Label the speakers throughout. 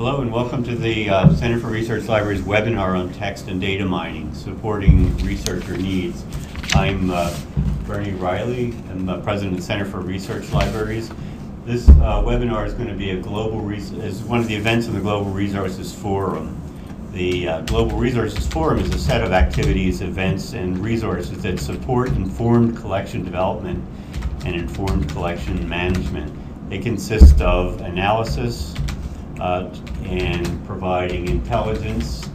Speaker 1: Hello and welcome to the uh, Center for Research Libraries webinar on text and data mining, supporting researcher needs. I'm uh, Bernie Reilly, I'm the president of the Center for Research Libraries. This uh, webinar is going to be a global is one of the events of the Global Resources Forum. The uh, Global Resources Forum is a set of activities, events, and resources that support informed collection development and informed collection management. They consist of analysis, uh, and providing intelligence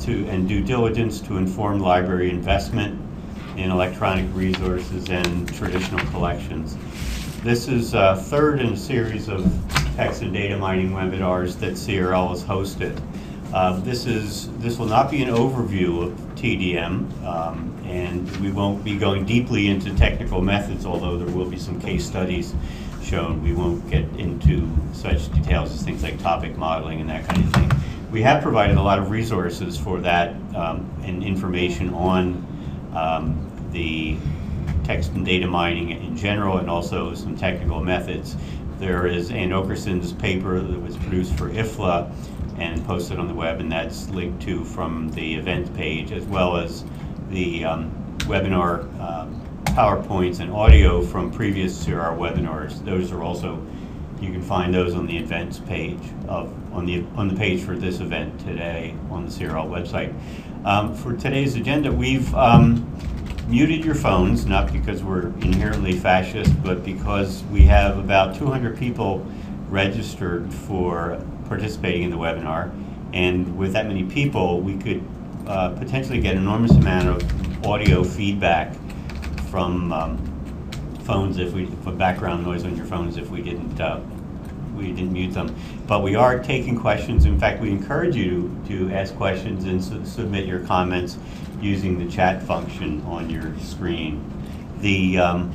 Speaker 1: to and due diligence to inform library investment in electronic resources and traditional collections. This is uh, third in a series of text and data mining webinars that CRL has hosted. Uh, this is this will not be an overview of TDM, um, and we won't be going deeply into technical methods, although there will be some case studies shown. We won't get into such details as things like topic modeling and that kind of thing. We have provided a lot of resources for that um, and information on um, the text and data mining in general and also some technical methods. There is Ann Okerson's paper that was produced for IFLA and posted on the web, and that's linked to from the event page, as well as the um, webinar um, PowerPoints and audio from previous CRL webinars. Those are also, you can find those on the events page of, on the, on the page for this event today on the CRL website. Um, for today's agenda, we've um, muted your phones, not because we're inherently fascist, but because we have about 200 people registered for participating in the webinar. And with that many people, we could uh, potentially get an enormous amount of audio feedback from um, phones if we, for background noise on your phones if we didn't, uh, we didn't mute them. But we are taking questions. In fact, we encourage you to, to ask questions and su submit your comments using the chat function on your screen. The, um,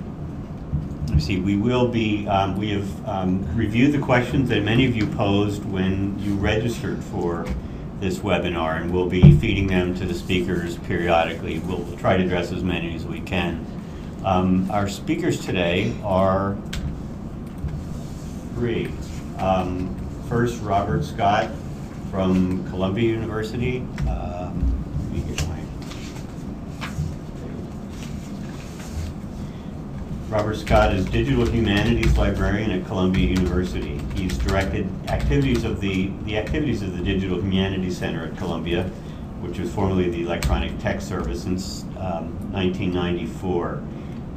Speaker 1: let me see, we will be, um, we have um, reviewed the questions that many of you posed when you registered for this webinar, and we'll be feeding them to the speakers periodically. We'll try to address as many as we can. Um, our speakers today are three. Um, first, Robert Scott from Columbia University. Um, Robert Scott is Digital Humanities Librarian at Columbia University. He's directed activities of the, the activities of the Digital Humanities Center at Columbia, which was formerly the Electronic Text Service since um, 1994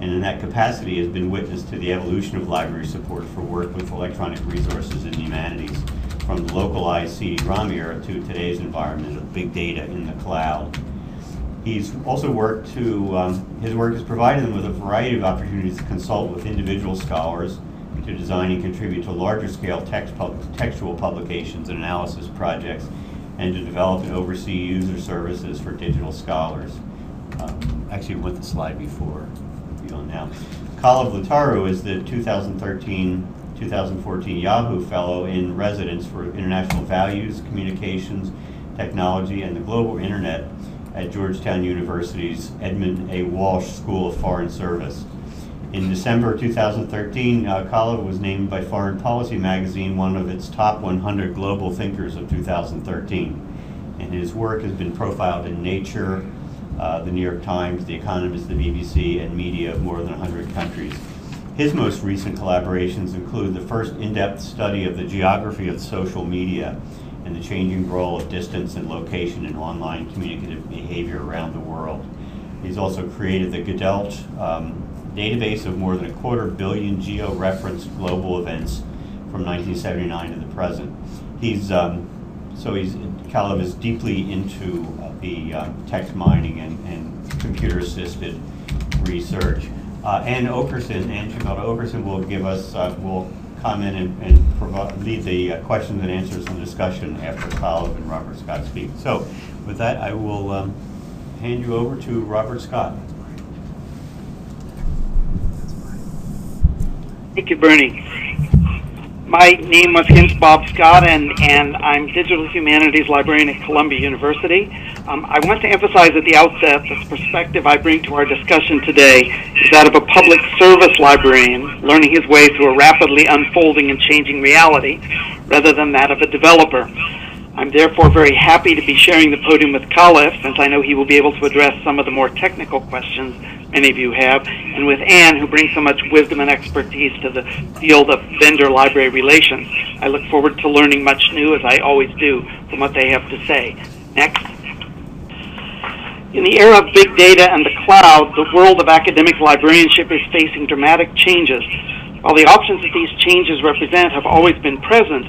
Speaker 1: and in that capacity has been witness to the evolution of library support for work with electronic resources in the humanities, from the localized CD-ROM era to today's environment of big data in the cloud. He's also worked to, um, his work has provided them with a variety of opportunities to consult with individual scholars, to design and contribute to larger scale text pub textual publications and analysis projects, and to develop and oversee user services for digital scholars. Um, actually, we went the slide before now. Kalev Leetaru is the 2013-2014 Yahoo Fellow in Residence for International Values, Communications, Technology, and the Global Internet at Georgetown University's Edmund A. Walsh School of Foreign Service. In December 2013, uh, was named by Foreign Policy magazine one of its top 100 global thinkers of 2013. And his work has been profiled in Nature, uh, the New York Times, The Economist, the BBC, and media of more than 100 countries. His most recent collaborations include the first in-depth study of the geography of social media and the changing role of distance and location in online communicative behavior around the world. He's also created the GDELT um, database of more than a quarter billion geo-referenced global events from 1979 to the present. He's um, so he's Kalev is deeply into uh, the um, text mining and, and computer-assisted research. Uh, Ann Okerson, Ann Shumelda Okerson will give us, uh, will comment and, and provide, lead the uh, questions and answers and discussion after Kalev and Robert Scott speak. So with that, I will um, hand you over to Robert Scott.
Speaker 2: Thank you, Bernie. My name was Hence Bob Scott, and, and I'm Digital Humanities Librarian at Columbia University. Um, I want to emphasize at the outset that the perspective I bring to our discussion today is that of a public service librarian learning his way through a rapidly unfolding and changing reality, rather than that of a developer. I'm therefore very happy to be sharing the podium with Kalev, since I know he will be able to address some of the more technical questions many of you have, and with Anne, who brings so much wisdom and expertise to the field of vendor-library relations. I look forward to learning much new, as I always do, from what they have to say. Next. In the era of big data and the cloud, the world of academic librarianship is facing dramatic changes. While the options that these changes represent have always been present,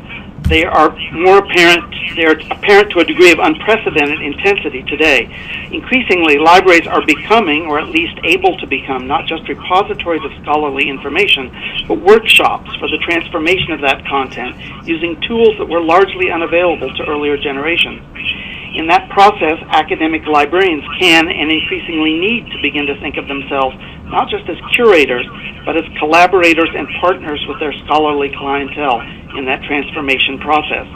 Speaker 2: they are more apparent, they are apparent to a degree of unprecedented intensity today. Increasingly, libraries are becoming, or at least able to become, not just repositories of scholarly information, but workshops for the transformation of that content using tools that were largely unavailable to earlier generations. In that process, academic librarians can and increasingly need to begin to think of themselves not just as curators, but as collaborators and partners with their scholarly clientele in that transformation process.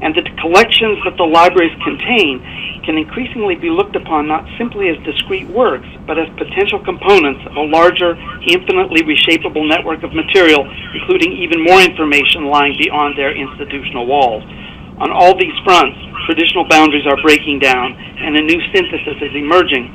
Speaker 2: And the collections that the libraries contain can increasingly be looked upon not simply as discrete works, but as potential components of a larger, infinitely reshapable network of material, including even more information lying beyond their institutional walls. On all these fronts, traditional boundaries are breaking down, and a new synthesis is emerging.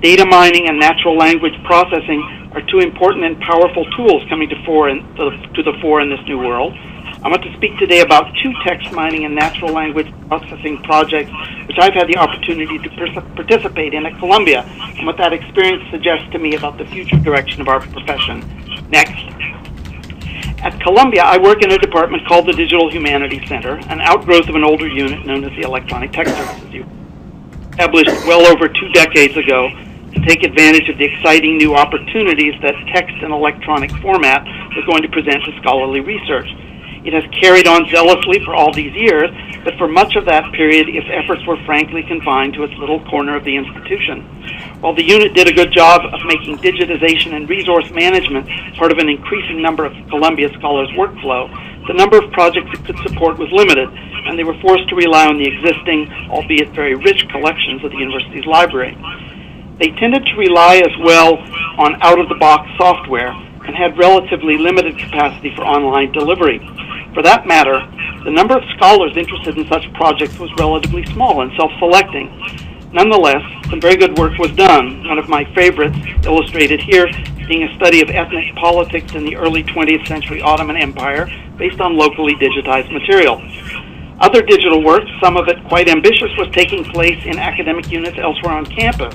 Speaker 2: Data mining and natural language processing are two important and powerful tools coming to, fore in, to, to the fore in this new world. I want to speak today about two text mining and natural language processing projects which I've had the opportunity to participate in at Columbia and what that experience suggests to me about the future direction of our profession. Next. At Columbia, I work in a department called the Digital Humanities Center, an outgrowth of an older unit known as the Electronic Text Services Unit. Established well over two decades ago to take advantage of the exciting new opportunities that text and electronic format was going to present to scholarly research. It has carried on zealously for all these years, but for much of that period, its efforts were frankly confined to its little corner of the institution. While the unit did a good job of making digitization and resource management part of an increasing number of Columbia scholars' workflow, the number of projects it could support was limited, and they were forced to rely on the existing, albeit very rich, collections of the university's library. They tended to rely as well on out-of-the-box software and had relatively limited capacity for online delivery. For that matter, the number of scholars interested in such projects was relatively small and self-selecting. Nonetheless, some very good work was done. One of my favorites, illustrated here, being a study of ethnic politics in the early 20th century Ottoman Empire based on locally digitized material. Other digital work, some of it quite ambitious, was taking place in academic units elsewhere on campus.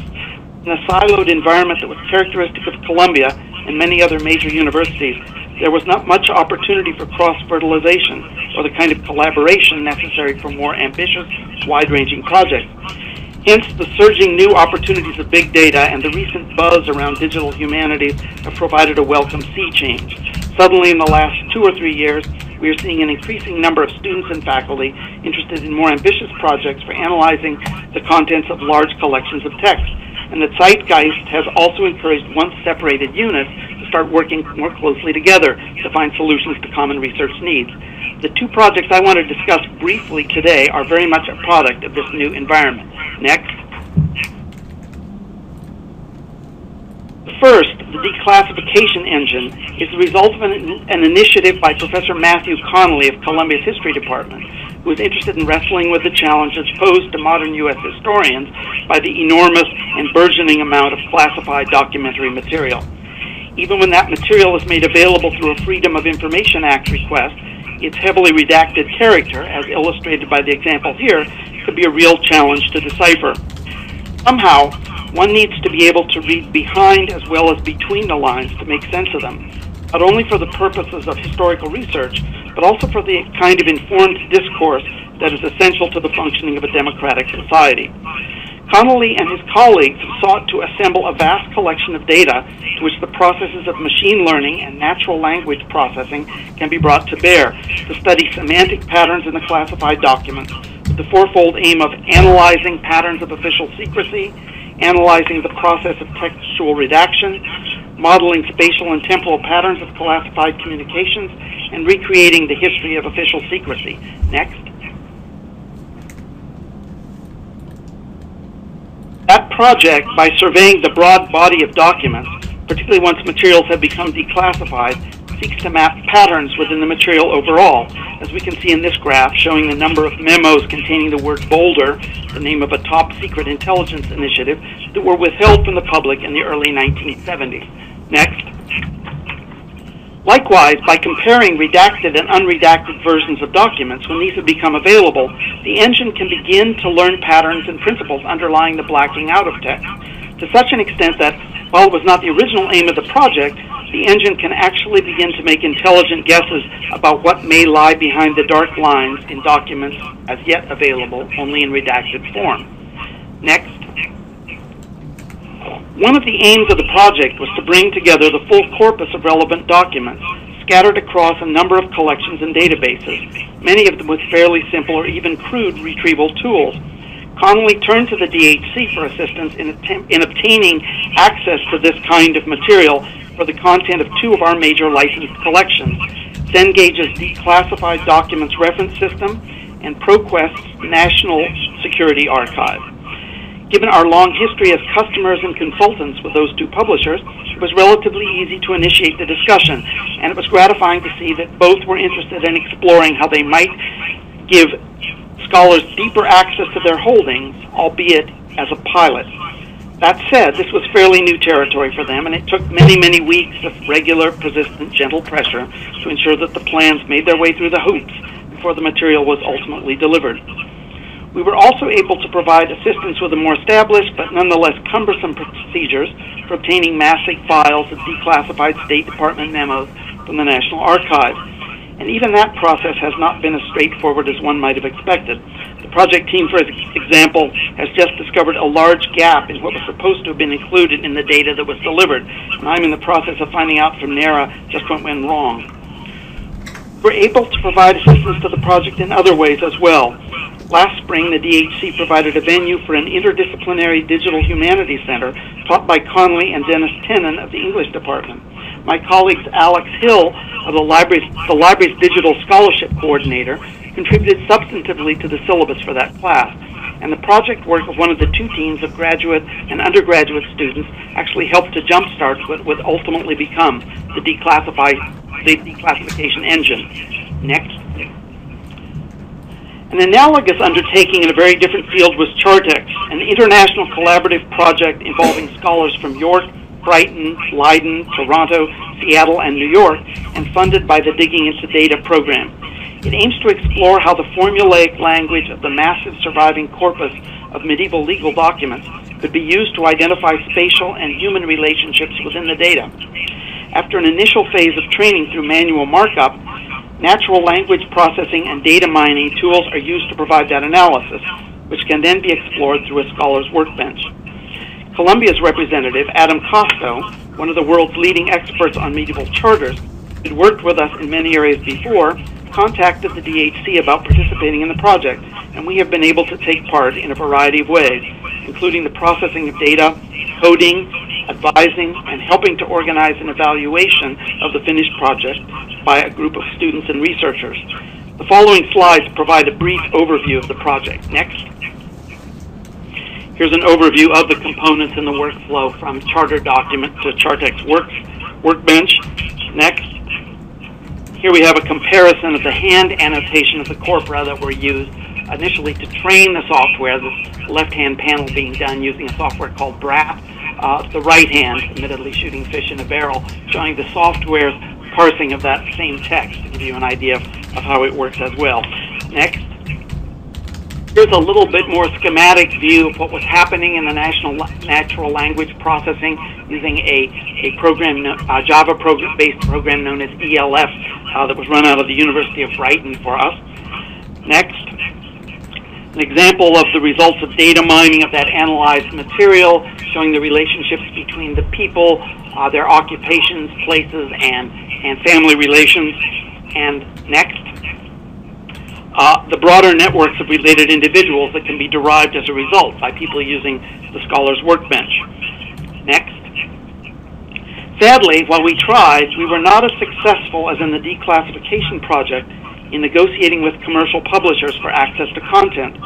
Speaker 2: In a siloed environment that was characteristic of Columbia and many other major universities, there was not much opportunity for cross-fertilization or the kind of collaboration necessary for more ambitious, wide-ranging projects. Hence, the surging new opportunities of big data and the recent buzz around digital humanities have provided a welcome sea change. Suddenly, in the last two or three years, we are seeing an increasing number of students and faculty interested in more ambitious projects for analyzing the contents of large collections of text. And the zeitgeist has also encouraged once separated units start working more closely together to find solutions to common research needs. The two projects I want to discuss briefly today are very much a product of this new environment. Next. First, the declassification engine is the result of an, an, initiative by Professor Matthew Connelly of Columbia's History Department, who is interested in wrestling with the challenges posed to modern U.S. historians by the enormous and burgeoning amount of classified documentary material. Even when that material is made available through a Freedom of Information Act request, its heavily redacted character, as illustrated by the example here, could be a real challenge to decipher. Somehow, one needs to be able to read behind as well as between the lines to make sense of them, not only for the purposes of historical research, but also for the kind of informed discourse that is essential to the functioning of a democratic society. Connelly and his colleagues sought to assemble a vast collection of data to which the processes of machine learning and natural language processing can be brought to bear to study semantic patterns in the classified documents with the fourfold aim of analyzing patterns of official secrecy, analyzing the process of textual redaction, modeling spatial and temporal patterns of classified communications, and recreating the history of official secrecy. Next. That project, by surveying the broad body of documents, particularly once materials have become declassified, seeks to map patterns within the material overall, as we can see in this graph showing the number of memos containing the word Boulder, the name of a top secret intelligence initiative, that were withheld from the public in the early 1970s. Next. Likewise, by comparing redacted and unredacted versions of documents, when these have become available, the engine can begin to learn patterns and principles underlying the blacking out of text, to such an extent that, while it was not the original aim of the project, the engine can actually begin to make intelligent guesses about what may lie behind the dark lines in documents as yet available only in redacted form. Next. One of the aims of the project was to bring together the full corpus of relevant documents scattered across a number of collections and databases, many of them with fairly simple or even crude retrieval tools. Connelly turned to the DHC for assistance in, in obtaining access to this kind of material for the content of two of our major licensed collections, Cengage's Declassified Documents Reference System and ProQuest's National Security Archive. Given our long history as customers and consultants with those two publishers, it was relatively easy to initiate the discussion, and it was gratifying to see that both were interested in exploring how they might give scholars deeper access to their holdings, albeit as a pilot. That said, this was fairly new territory for them, and it took many, many weeks of regular, persistent, gentle pressure to ensure that the plans made their way through the hoops before the material was ultimately delivered. We were also able to provide assistance with the more established but nonetheless cumbersome procedures for obtaining massive files of declassified State Department memos from the National Archives. And even that process has not been as straightforward as one might have expected. The project team, for example, has just discovered a large gap in what was supposed to have been included in the data that was delivered, and I'm in the process of finding out from NARA just what went wrong. We're able to provide assistance to the project in other ways as well. Last spring, the DHC provided a venue for an interdisciplinary digital humanities center taught by Connelly and Dennis Tenen of the English department. My colleagues Alex Hill of the library's, the library's digital scholarship coordinator contributed substantively to the syllabus for that class. And the project work of one of the two teams of graduate and undergraduate students actually helped to jumpstart what would ultimately become the, declassify, the declassification engine. Next. An analogous undertaking in a very different field was Chartex, an international collaborative project involving scholars from York, Brighton, Leiden, Toronto, Seattle, and New York, and funded by the Digging into Data program. It aims to explore how the formulaic language of the massive surviving corpus of medieval legal documents could be used to identify spatial and human relationships within the data. After an initial phase of training through manual markup, Natural language processing and data mining tools are used to provide that analysis, which can then be explored through a scholar's workbench. Columbia's representative, Adam Kosto, one of the world's leading experts on medieval charters, had worked with us in many areas before, contacted the DHC about participating in the project, and we have been able to take part in a variety of ways, including the processing of data, coding, advising, and helping to organize an evaluation of the finished project by a group of students and researchers. The following slides provide a brief overview of the project. Next. Here's an overview of the components in the workflow from charter document to Chartex works, workbench. Next. Here we have a comparison of the hand annotation of the corpora that were used initially to train the software, the left-hand panel being done using a software called BRAT, uh, the right hand, admittedly shooting fish in a barrel, showing the software's parsing of that same text to give you an idea of, of how it works as well. Next. Here's a little bit more schematic view of what was happening in the national natural language processing using a, a program, a Java program based program known as ELF uh, that was run out of the University of Brighton for us. Next. An example of the results of data mining of that analyzed material, showing the relationships between the people, uh, their occupations, places, and, and family relations. And next, uh, the broader networks of related individuals that can be derived as a result by people using the Scholars Workbench. Next. Sadly, while we tried, we were not as successful as in the declassification project in negotiating with commercial publishers for access to content.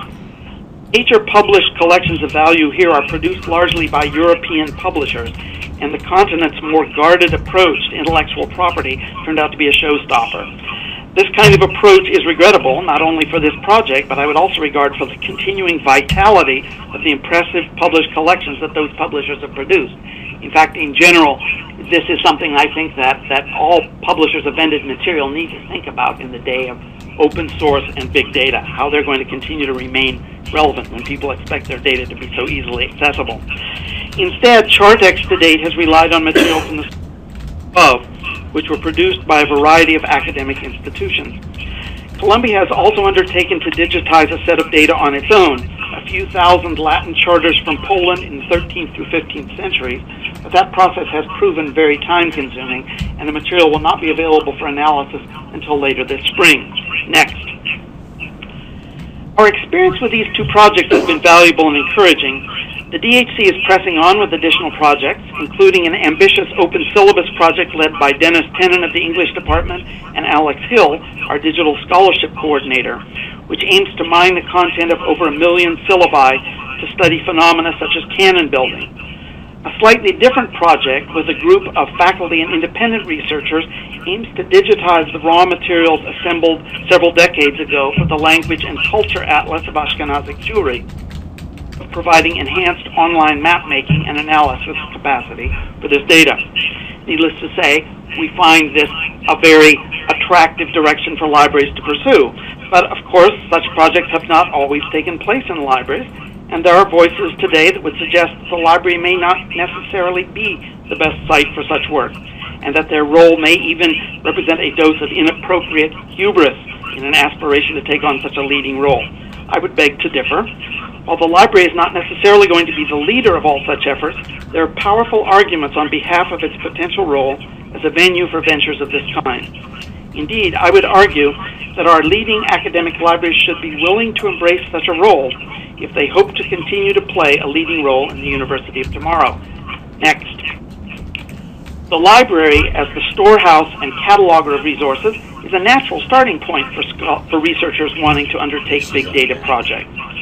Speaker 2: Major published collections of value here are produced largely by European publishers, and the continent's more guarded approach to intellectual property turned out to be a showstopper. This kind of approach is regrettable, not only for this project, but I would also regard for the continuing vitality of the impressive published collections that those publishers have produced. In fact, in general, this is something I think that, that all publishers of vended material need to think about in the day of open source and big data, how they're going to continue to remain relevant when people expect their data to be so easily accessible. Instead, Chartex to date has relied on material from the above, which were produced by a variety of academic institutions. Columbia has also undertaken to digitize a set of data on its own, a few thousand Latin charters from Poland in the 13th through 15th centuries, but that process has proven very time consuming, and the material will not be available for analysis until later this spring. Next. Our experience with these two projects has been valuable and encouraging. The DHC is pressing on with additional projects, including an ambitious open syllabus project led by Dennis Tenen of the English Department and Alex Hill, our digital scholarship coordinator, which aims to mine the content of over a million syllabi to study phenomena such as canon building. A slightly different project with a group of faculty and independent researchers aims to digitize the raw materials assembled several decades ago for the Language and Culture Atlas of Ashkenazic Jewry, providing enhanced online map making and analysis capacity for this data. Needless to say, we find this a very attractive direction for libraries to pursue. But of course, such projects have not always taken place in libraries, and there are voices today that would suggest that the library may not necessarily be the best site for such work, and that their role may even represent a dose of inappropriate hubris in an aspiration to take on such a leading role. I would beg to differ. While the library is not necessarily going to be the leader of all such efforts, there are powerful arguments on behalf of its potential role as a venue for ventures of this kind. Indeed, I would argue that our leading academic libraries should be willing to embrace such a role if they hope to continue to play a leading role in the University of Tomorrow. Next. The library, as the storehouse and cataloger of resources, is a natural starting point for, for researchers wanting to undertake big data projects.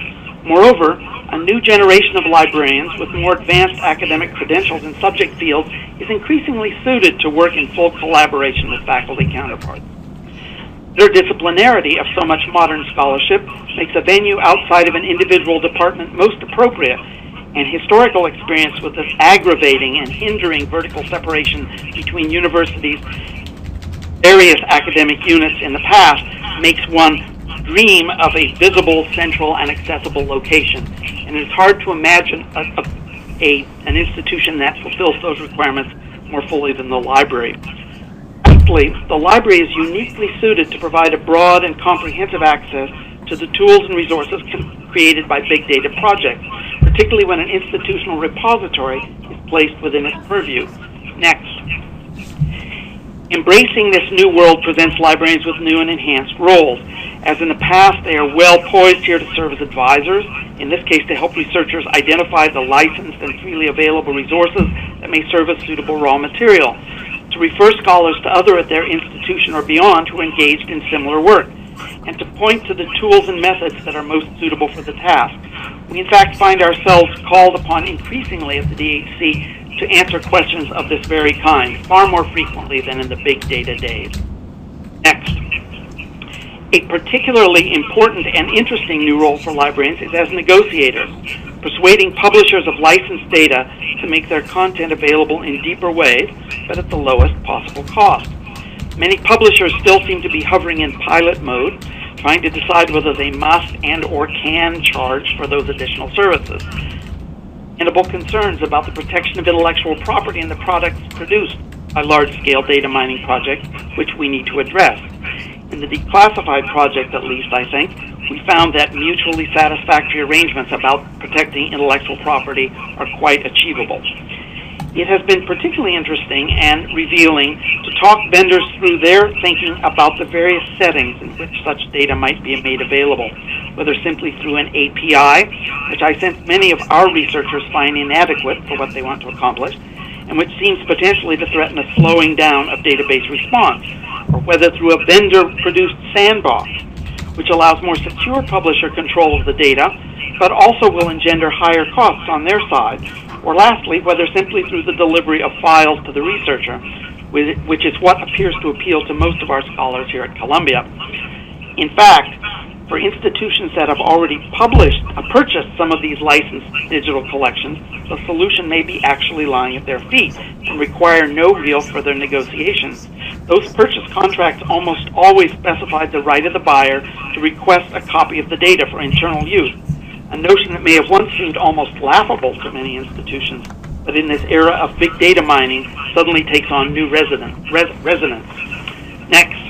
Speaker 2: Moreover, a new generation of librarians with more advanced academic credentials in subject fields is increasingly suited to work in full collaboration with faculty counterparts. Their disciplinarity of so much modern scholarship makes a venue outside of an individual department most appropriate, and historical experience with this aggravating and hindering vertical separation between universities' various academic units in the past makes one dream of a visible, central, and accessible location. And it's hard to imagine a, a, a, an institution that fulfills those requirements more fully than the library. Lastly, the library is uniquely suited to provide a broad and comprehensive access to the tools and resources created by big data projects, particularly when an institutional repository is placed within its purview. Next. Embracing this new world presents librarians with new and enhanced roles. As in the past, they are well poised here to serve as advisors, in this case to help researchers identify the licensed and freely available resources that may serve as suitable raw material to refer scholars to other at their institution or beyond who are engaged in similar work, and to point to the tools and methods that are most suitable for the task. We in fact find ourselves called upon increasingly at the DHC to answer questions of this very kind, far more frequently than in the big data days. Next. A particularly important and interesting new role for librarians is as negotiators, persuading publishers of licensed data to make their content available in deeper ways, but at the lowest possible cost. Many publishers still seem to be hovering in pilot mode, trying to decide whether they must and or can charge for those additional services. Inable concerns about the protection of intellectual property in the products produced by large-scale data mining projects, which we need to address in the declassified project at least, I think, we found that mutually satisfactory arrangements about protecting intellectual property are quite achievable. It has been particularly interesting and revealing to talk vendors through their thinking about the various settings in which such data might be made available, whether simply through an API, which I sense many of our researchers find inadequate for what they want to accomplish, and which seems potentially to threaten a slowing down of database response, or whether through a vendor-produced sandbox, which allows more secure publisher control of the data, but also will engender higher costs on their side, or lastly, whether simply through the delivery of files to the researcher, which is what appears to appeal to most of our scholars here at Columbia. In fact, for institutions that have already published, uh, purchased some of these licensed digital collections, the solution may be actually lying at their feet and require no real further negotiations. Those purchase contracts almost always specify the right of the buyer to request a copy of the data for internal use, a notion that may have once seemed almost laughable to many institutions, but in this era of big data mining suddenly takes on new resident, res, resonance. Next.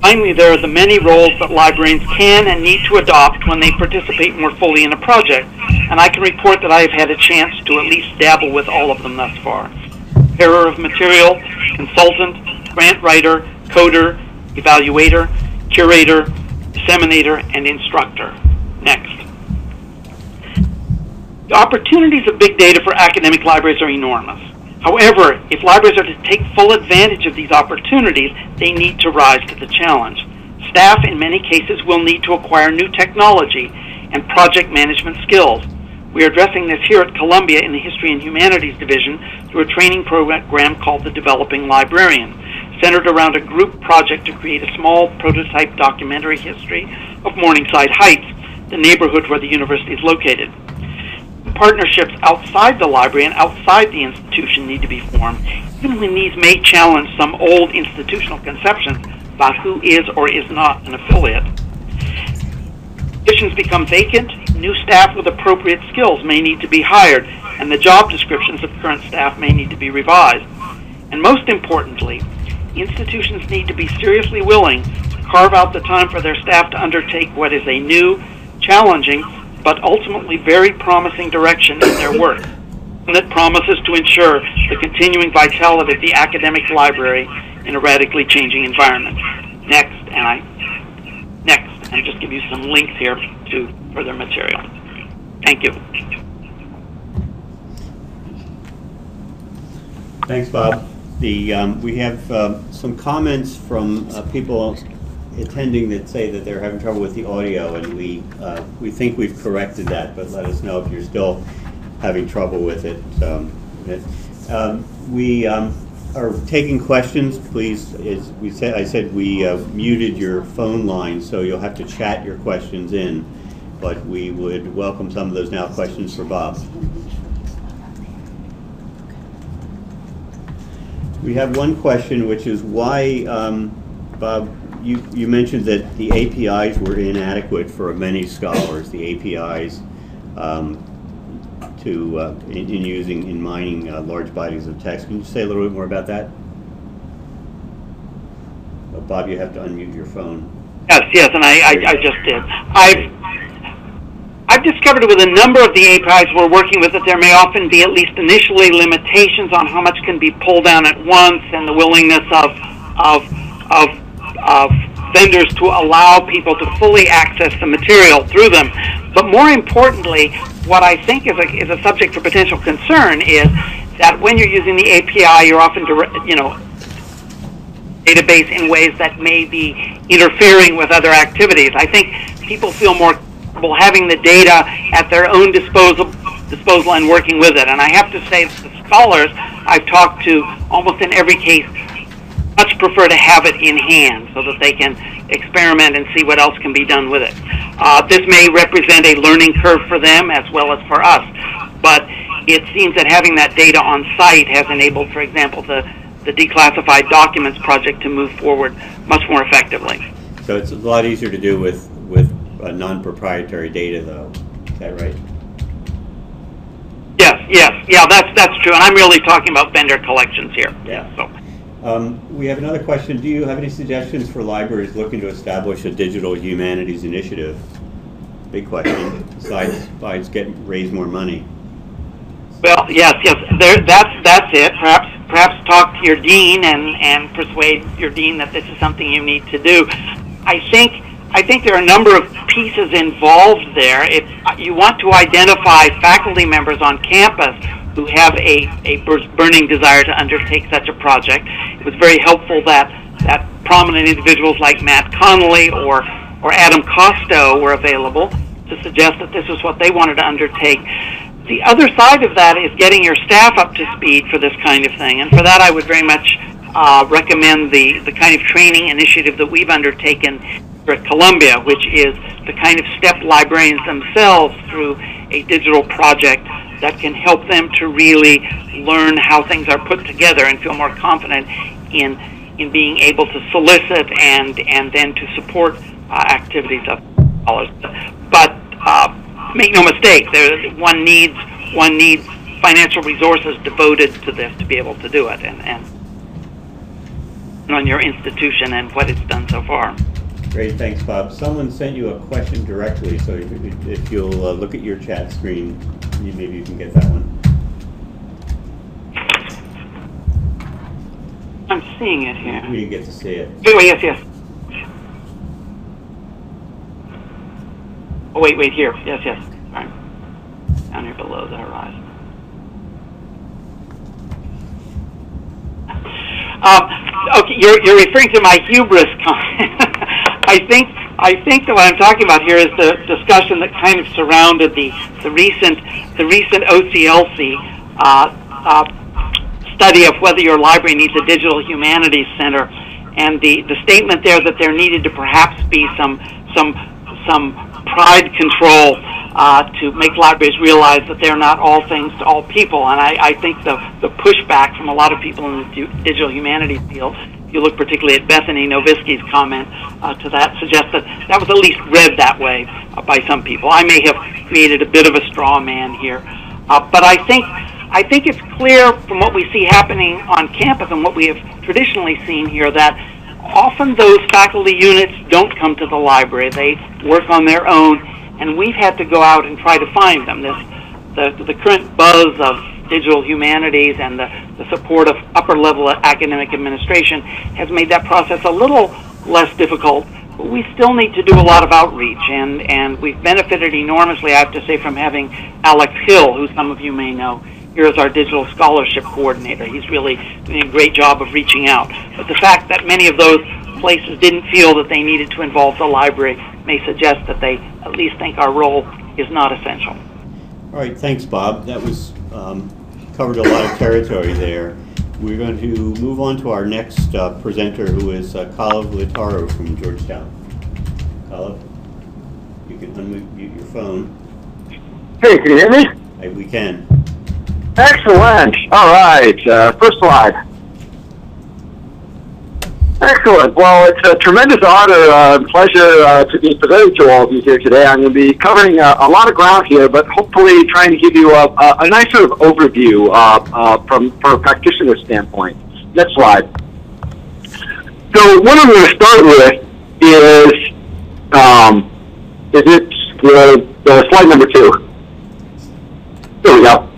Speaker 2: Finally, there are the many roles that librarians can and need to adopt when they participate more fully in a project, and I can report that I have had a chance to at least dabble with all of them thus far. Preparer of material, consultant, grant writer, coder, evaluator, curator, disseminator, and instructor. Next. The opportunities of big data for academic libraries are enormous. However, if libraries are to take full advantage of these opportunities, they need to rise to the challenge. Staff, in many cases, will need to acquire new technology and project management skills. We are addressing this here at Columbia in the History and Humanities Division through a training program called the Developing Librarian, centered around a group project to create a small prototype documentary history of Morningside Heights, the neighborhood where the university is located partnerships outside the library and outside the institution need to be formed, even when these may challenge some old institutional conceptions about who is or is not an affiliate. Positions become vacant, new staff with appropriate skills may need to be hired, and the job descriptions of current staff may need to be revised. And most importantly, institutions need to be seriously willing to carve out the time for their staff to undertake what is a new, challenging, but ultimately very promising direction in their work that promises to ensure the continuing vitality of the academic library in a radically changing environment. Next, and I next, and just give you some links here to further material. Thank you.
Speaker 1: Thanks, Bob. The, um, we have uh, some comments from uh, people attending that say that they're having trouble with the audio, and we, uh, we think we've corrected that, but let us know if you're still having trouble with it. Um, um, we um, are taking questions, please. As we said, I said we uh, muted your phone line, so you'll have to chat your questions in, but we would welcome some of those now. Questions for Bob. We have one question, which is why, um, Bob, you, you mentioned that the APIs were inadequate for many scholars, the APIs um, to uh, in, in, using in mining uh, large bodies of text. Can you say a little bit more about that? Oh, Bob, you have to unmute your phone.
Speaker 2: Yes, yes, and I, I, I just did. I've I've discovered with a number of the APIs we're working with that there may often be at least initially limitations on how much can be pulled down at once and the willingness of of of of vendors to allow people to fully access the material through them. But more importantly, what I think is a, is a subject for potential concern is that when you're using the API, you're often, you know, database in ways that may be interfering with other activities. I think people feel more comfortable having the data at their own disposal, disposal and working with it. And I have to say, the scholars I've talked to, almost in every case, much prefer to have it in hand so that they can experiment and see what else can be done with it. Uh, this may represent a learning curve for them as well as for us, but it seems that having that data on site has enabled, for example, the, the declassified documents project to move forward much more effectively.
Speaker 1: So it's a lot easier to do with, with uh, non-proprietary data, though. Is that right?
Speaker 2: Yes, yes, yeah, that's that's true, and I'm really talking about vendor collections here.
Speaker 1: Yeah. So. Um, we have another question. Do you have any suggestions for libraries looking to establish a digital humanities initiative? Big question. Besides, besides getting raise more money.
Speaker 2: Well, yes, yes. There, that's that's it. Perhaps perhaps talk to your dean and and persuade your dean that this is something you need to do. I think I think there are a number of pieces involved there. If you want to identify faculty members on campus who have a, a burning desire to undertake such a project. It was very helpful that, that prominent individuals like Matt Connelly or, or Adam Kosto were available to suggest that this was what they wanted to undertake. The other side of that is getting your staff up to speed for this kind of thing, and for that I would very much uh, recommend the, the kind of training initiative that we've undertaken at Columbia, which is to kind of step librarians themselves through a digital project that can help them to really learn how things are put together and feel more confident in in being able to solicit and and then to support uh, activities of scholars. But uh, make no mistake, there one needs one needs financial resources devoted to this to be able to do it, and and on your institution and what it's done so far.
Speaker 1: Great, thanks, Bob. Someone sent you a question directly, so if, if you'll uh, look at your chat screen, you, maybe you can get that one.
Speaker 2: I'm seeing it here.
Speaker 1: We didn't get to see it.
Speaker 2: Wait, wait, yes, yes. Oh, wait, wait, here. Yes, yes. All right. Down here below the horizon. Um, okay, you're, you're referring to my hubris comment. I think I think that what I'm talking about here is the discussion that kind of surrounded the the recent the recent OCLC uh, uh, study of whether your library needs a digital humanities center, and the the statement there that there needed to perhaps be some some some pride control uh, to make libraries realize that they're not all things to all people. And I, I think the, the pushback from a lot of people in the digital humanities field, you look particularly at Bethany Nowviskie's comment uh, to that, suggests that that was at least read that way uh, by some people. I may have created a bit of a straw man here. Uh, but I think I think it's clear from what we see happening on campus and what we have traditionally seen here that often those faculty units don't come to the library. They work on their own, and we've had to go out and try to find them. This, the, the current buzz of digital humanities and the, the support of upper level academic administration has made that process a little less difficult. But we still need to do a lot of outreach, and, and we've benefited enormously, I have to say, from having Alex Hill, who some of you may know here is our digital scholarship coordinator. He's really doing a great job of reaching out. But the fact that many of those places didn't feel that they needed to involve the library may suggest that they at least think our role is not essential.
Speaker 1: All right, thanks, Bob. That was um, covered a lot of territory there. We're going to move on to our next uh, presenter, who is uh, Kalev Leetaru from Georgetown. Kalev, you can unmute your phone.
Speaker 3: Hey, can you hear me?
Speaker 1: I, we can.
Speaker 3: Excellent. All right. Uh, first slide. Excellent. Well, it's a tremendous honor uh, and pleasure uh, to be presenting to all of you here today. I'm going to be covering a, a lot of ground here, but hopefully trying to give you a, a, a nice sort of overview uh, uh, from, from a practitioner standpoint. Next slide. So what I'm going to start with is, um, is it uh, slide number two? There we go.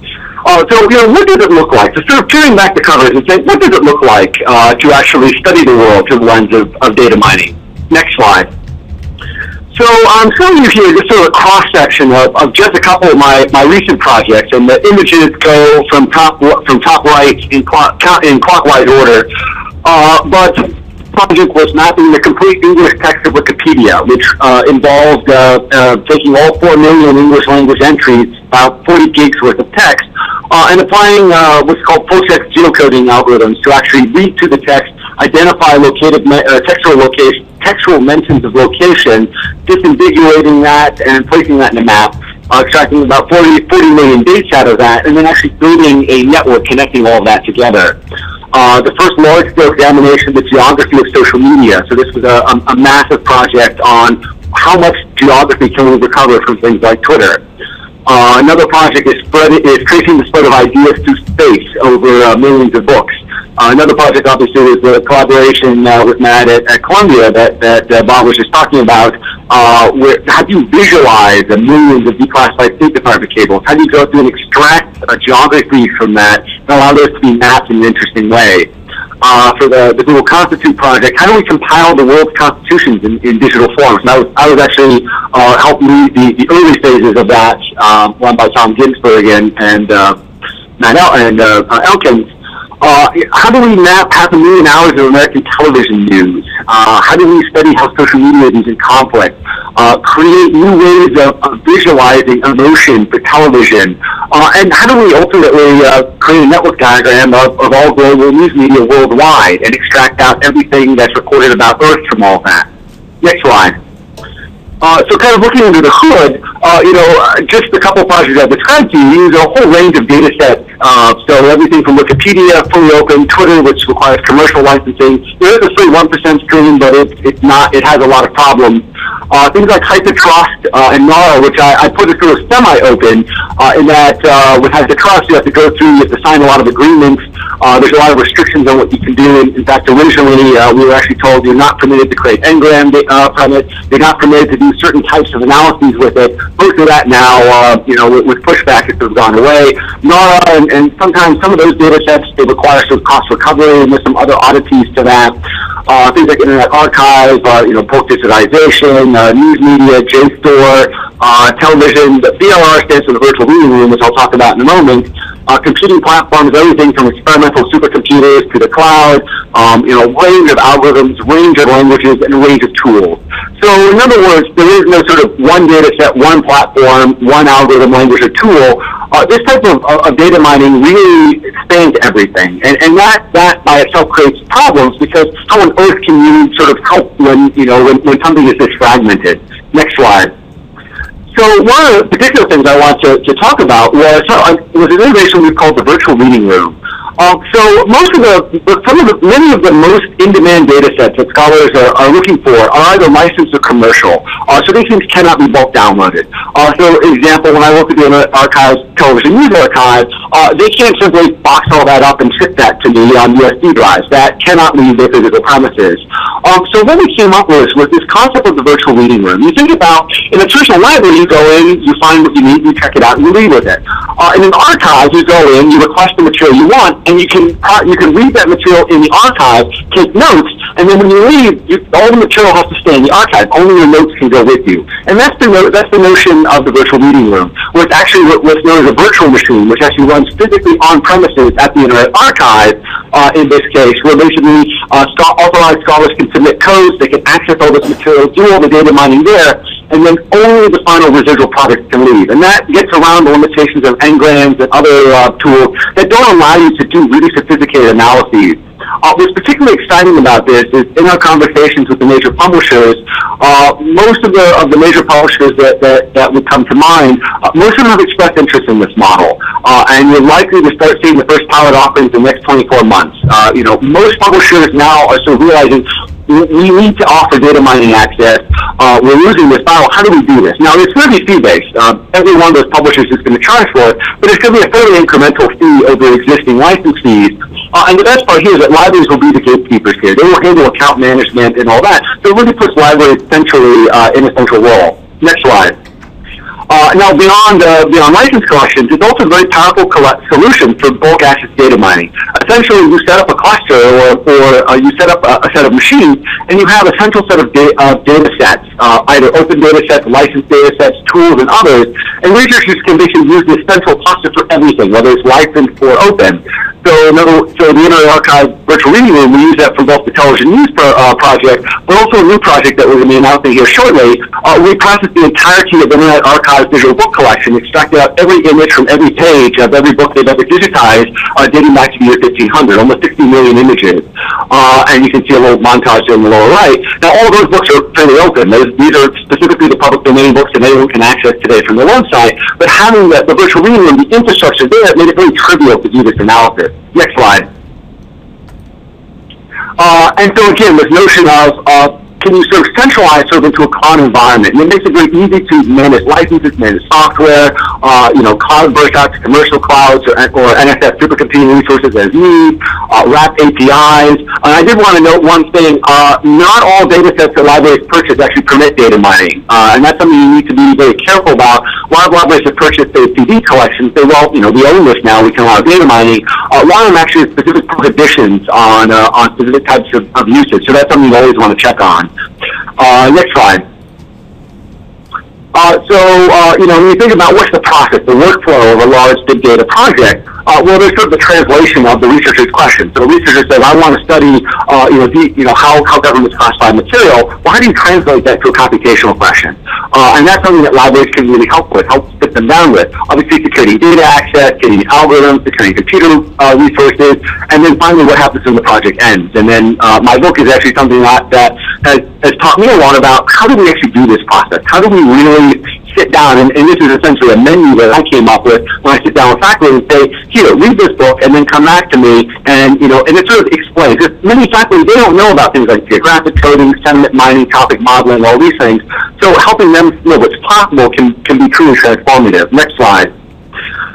Speaker 3: Uh, so, you know, what does it look like? So sort of peering back the covers and saying, what does it look like uh, to actually study the world through the lens of, of data mining? Next slide. So I'm showing you here just sort of a cross-section of, of just a couple of my, my recent projects, and the images go from top from top right in, clock, in clockwise order. Uh, but project was mapping the complete English text of Wikipedia, which uh, involved uh, uh, taking all 4 million English language entries, about 40 gigs worth of text, uh, and applying uh, what's called full-text geocoding algorithms to actually read to the text, identify located uh, textual location, textual mentions of location, disambiguating that and placing that in a map, extracting about 40, 40 million dates out of that, and then actually building a network connecting all of that together. Uh, the first large-scale examination of the geography of social media. So this was a, a, a massive project on how much geography can we recover from things like Twitter. Uh, another project is, spread, is tracing the spread of ideas through space over uh, millions of books. Uh, another project, obviously, is the collaboration uh, with Matt at, at Columbia that, that uh, Bob was just talking about. Uh, where, how do you visualize the millions of declassified State Department cables? How do you go through and extract a geography from that and allow those to be mapped in an interesting way? uh, for the, the Google Constitute project, how do we compile the world's constitutions in, in digital forms? And I was, I was actually uh, helping lead the, the early phases of that, um, run by Tom Ginsburg and, and uh, Matt El- and uh, uh, Elkins, uh, how do we map half a million hours of American television news? Uh, how do we study how social media is in conflict? Uh, create new ways of, of visualizing emotion for television? Uh, and how do we ultimately uh, create a network diagram of, of all global news media worldwide and extract out everything that's recorded about Earth from all that? Next slide. Uh, so kind of looking under the hood, uh, you know, just a couple of projects I've described to you use a whole range of data sets. Uh, so everything from Wikipedia, fully open, Twitter, which requires commercial licensing. There is a free 1% stream, but it's, it's not, it has a lot of problems. Uh, things like HathiTrust uh, and NARA, which I, I put it through a semi-open, uh, in that uh, with HathiTrust you have to go through, you have to sign a lot of agreements. Uh, there's a lot of restrictions on what you can do. In, in fact, originally uh, we were actually told you're not permitted to create Ngram uh, from it. You're not permitted to do certain types of analyses with it. Most of that now, uh, you know, with, with pushback, has sort of gone away. NARA and, and sometimes some of those data sets they require some cost recovery, and there's some other oddities to that. Uh, things like Internet Archive, uh, you know, bulk digitization, uh, news media, JSTOR, uh, television. The VRR stands for the virtual reading room, which I'll talk about in a moment. Uh, computing platforms, everything from experimental supercomputers to the cloud, um, you know, range of algorithms, range of languages, and range of tools. So in other words, there is no sort of one data set, one platform, one algorithm, language, or tool. Uh, this type of, of data mining really spans everything, and, and that, that by itself creates problems because how on earth can you sort of help when, you know, when, when something is this fragmented? Next slide. So one of the particular things I want to, to talk about was, was an innovation we called the virtual reading room. Uh, so most of the, some of the, many of the most in-demand data sets that scholars are, are looking for are either licensed or commercial. Uh, so these things cannot be bulk downloaded. Uh, so example, when I look at the archives, television news archive, uh, they can't simply box all that up and ship that to me on USB drives. That cannot leave their physical premises. Um, so what we came up with was this concept of the virtual reading room. You think about, in a traditional library, you go in, you find what you need, you check it out, and you read with it. Uh, in an archive, you go in, you request the material you want, and you can you can read that material in the archive, take notes, and then when you leave, you, all the material has to stay in the archive. Only your notes can go with you. And that's the that's the notion of the virtual reading room, where it's actually what, what's known as a virtual machine, which actually runs physically on premises at the Internet Archive. Uh, in this case, where basically uh, authorized scholars can submit codes, they can access all this material, do all the data mining there, and then only the final residual product can leave. And that gets around the limitations of Ngrams and other uh, tools that don't allow you to do really sophisticated analyses. Uh, what's particularly exciting about this is in our conversations with the major publishers, uh, most of the of the major publishers that, that, that would come to mind, uh, most of them have expressed interest in this model. Uh, and you're likely to start seeing the first pilot offerings in the next 24 months. Uh, you know, most publishers now are sort of realizing we need to offer data mining access. Uh, we're losing this battle. How do we do this? Now, it's going to be fee-based. Uh, every one of those publishers is going to charge for it, but it's going to be a fairly incremental fee over existing license fees. Uh, and the best part here is that libraries will be the gatekeepers here. They will handle account management and all that. So it really puts libraries centrally uh, in a central role. Next slide. Uh, now, beyond uh, beyond license collections, it's also a very powerful solution for bulk access data mining. Essentially, you set up a cluster or, or uh, you set up a, a, set of machines, and you have a central set of da data sets, uh, either open data sets, licensed data sets, tools, and others. And researchers can basically use this central cluster for everything, whether it's licensed or open. So, so the Internet Archive Virtual Reading Room, we use that for both the television news pro, uh, project, but also a new project that we're going to be announcing here shortly. Uh, we process the entirety of the Internet Archive digital book collection, extracted out every image from every page of every book they've ever digitized, uh, dating back to the year 1500, almost 60 million images. Uh, and you can see a little montage in the lower right. Now, all of those books are fairly open. Those, these are specifically the public domain books that anyone can access today from their website. But having the, the virtual reading room, the infrastructure there, made it very trivial to do this analysis. Next slide. Uh, and so again, this notion of, of can you sort of centralize sort of into a cloud environment? And it makes it very easy to manage licenses, manage software, uh, you know, cloud burst out to commercial clouds or, or NSF supercomputing resources as need, uh, wrap APIs. And I did want to note one thing. Uh, not all data sets that libraries purchase actually permit data mining. Uh, and that's something you need to be very careful about. A lot of libraries have purchased their CD collections. They, well, you know, we own this now. We can allow data mining. Uh, a lot of them actually have specific prohibitions on, uh, on specific types of, of usage. So that's something you always want to check on. Uh, next slide. Uh, so, uh, you know, when you think about what's the process, the workflow of a large big data project, uh, well, there's sort of the translation of the researcher's question. So the researcher says, I want to study, uh, you know, the, you know, how, how governments classify material. Well, how do you translate that to a computational question? Uh, and that's something that libraries can really help with, help fit them down with. Obviously, securing data access, getting algorithms, securing computer uh, resources, and then finally what happens when the project ends. And then my book is actually something that, that has, has taught me a lot about how do we actually do this process? How do we really sit down, and, and this is essentially a menu that I came up with when I sit down with faculty and say, here, read this book, and then come back to me, and, you know, and it sort of explains. Because many faculty, they don't know about things like geographic coding, sentiment mining, topic modeling, all these things. So helping them know what's possible can, can be truly transformative. Next slide.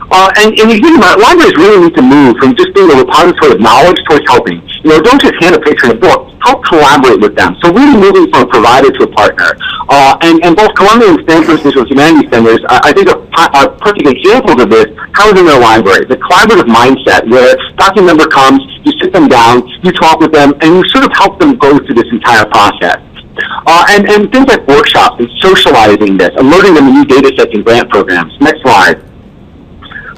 Speaker 3: Uh, and, and you think about it, libraries really need to move from just being a repository of knowledge towards helping. You know, don't just hand a patron a book, help collaborate with them. So really moving from a provider to a partner. Uh, and, and both Columbia and Stanford Digital Humanities Centers, I, I think are, are perfect examples of this housed in their library. The collaborative mindset where faculty member comes, you sit them down, you talk with them, and you sort of help them go through this entire process. Uh, and, and things like workshops and socializing this, alerting them to new data sets and grant programs. Next slide.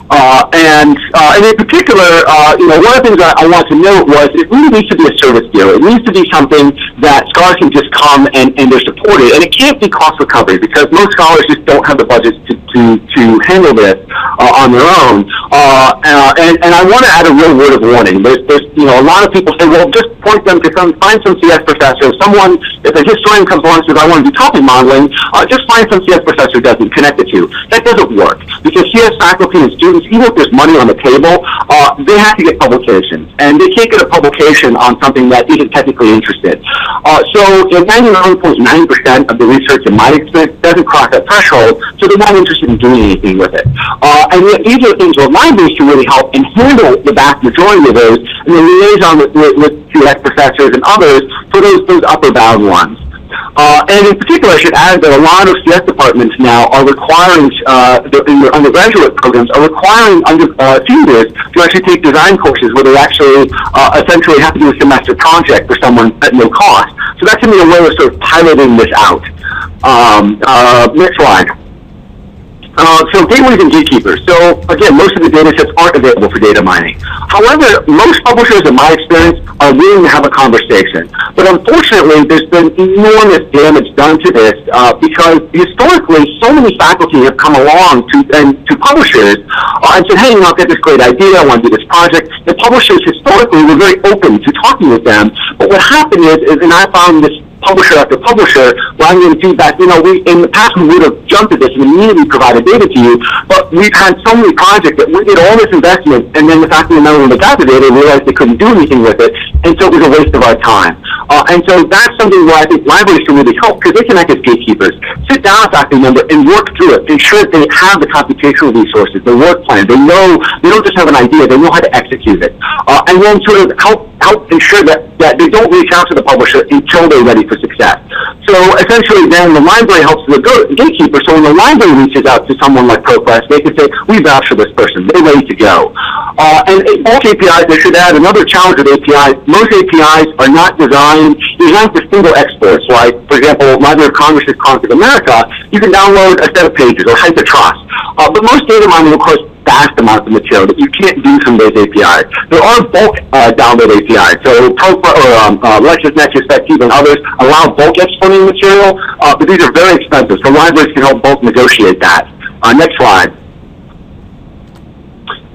Speaker 3: Uh, and, uh, and in particular, uh, you know, one of the things I, I want to note was it really needs to be a service deal. It needs to be something that scholars can just come and, and they're supported. And it can't be cost recovery because most scholars just don't have the budgets to, to, to handle this uh, on their own. Uh, uh, and, and I want to add a real word of warning. There's, there's, you know, a lot of people say, well, just point them to some, find some CS professor. If someone, if a historian comes along and says, I want to do topic modeling, uh, just find some CS professor who doesn't connect it to. That doesn't work because CS faculty and students even if there's money on the table, uh, they have to get publications. And they can't get a publication on something that isn't technically interested. Uh, so 99.9% of the research in my experience doesn't cross that threshold, so they're not interested in doing anything with it. Uh, and yet these are things where libraries can really help and handle the vast majority of those, and then liaison with, with, with CS professors and others for those, those upper bound ones. Uh, and in particular, I should add that a lot of CS departments now are requiring, uh, in their undergraduate programs, are requiring under, uh, seniors to actually take design courses where they actually uh, essentially have to do a semester project for someone at no cost. So that can be a way of sort of piloting this out. Um, uh, next slide. Uh, so gateways and gatekeepers. So again, most of the data sets aren't available for data mining. However, most publishers, in my experience, are willing to have a conversation. But unfortunately, there's been enormous damage done to this uh, because historically, so many faculty have come along to and to publishers uh, and said, "Hey, you know, I've got this great idea. I want to do this project." The publishers historically were very open to talking with them. But what happened is, is and I found this publisher after publisher, I'm getting feedback, you know, we, in the past we would have jumped at this and immediately provided data to you, but we've had so many projects that we did all this investment, and then the faculty member when they got the data realized they couldn't do anything with it, and so it was a waste of our time. Uh, and so that's something where I think libraries can really help, because they can act as gatekeepers. Sit down with a faculty member and work through it. Ensure that they have the computational resources, the work plan. They know, they don't just have an idea, they know how to execute it. Uh, and then sort of help, help ensure that, that they don't reach out to the publisher until they're ready for success. So essentially then the library helps the gatekeeper. So when the library reaches out to someone like ProQuest, they can say, we vouch for this person. They're ready to go. Uh, and bulk APIs, I should add another challenge with APIs. Most APIs are not designed, designed for single exports. Like, for example, Library of Congress's Chronicling America, you can download a set of pages or HathiTrust. Uh, but most data mining, of course, vast amounts of material that you can't do from those APIs. There are bulk uh, download APIs. So Pro, or um, uh, LexisNexis, Factiva, and others allow bulk exporting material, uh, but these are very expensive. So libraries can help bulk negotiate that. Uh, next slide.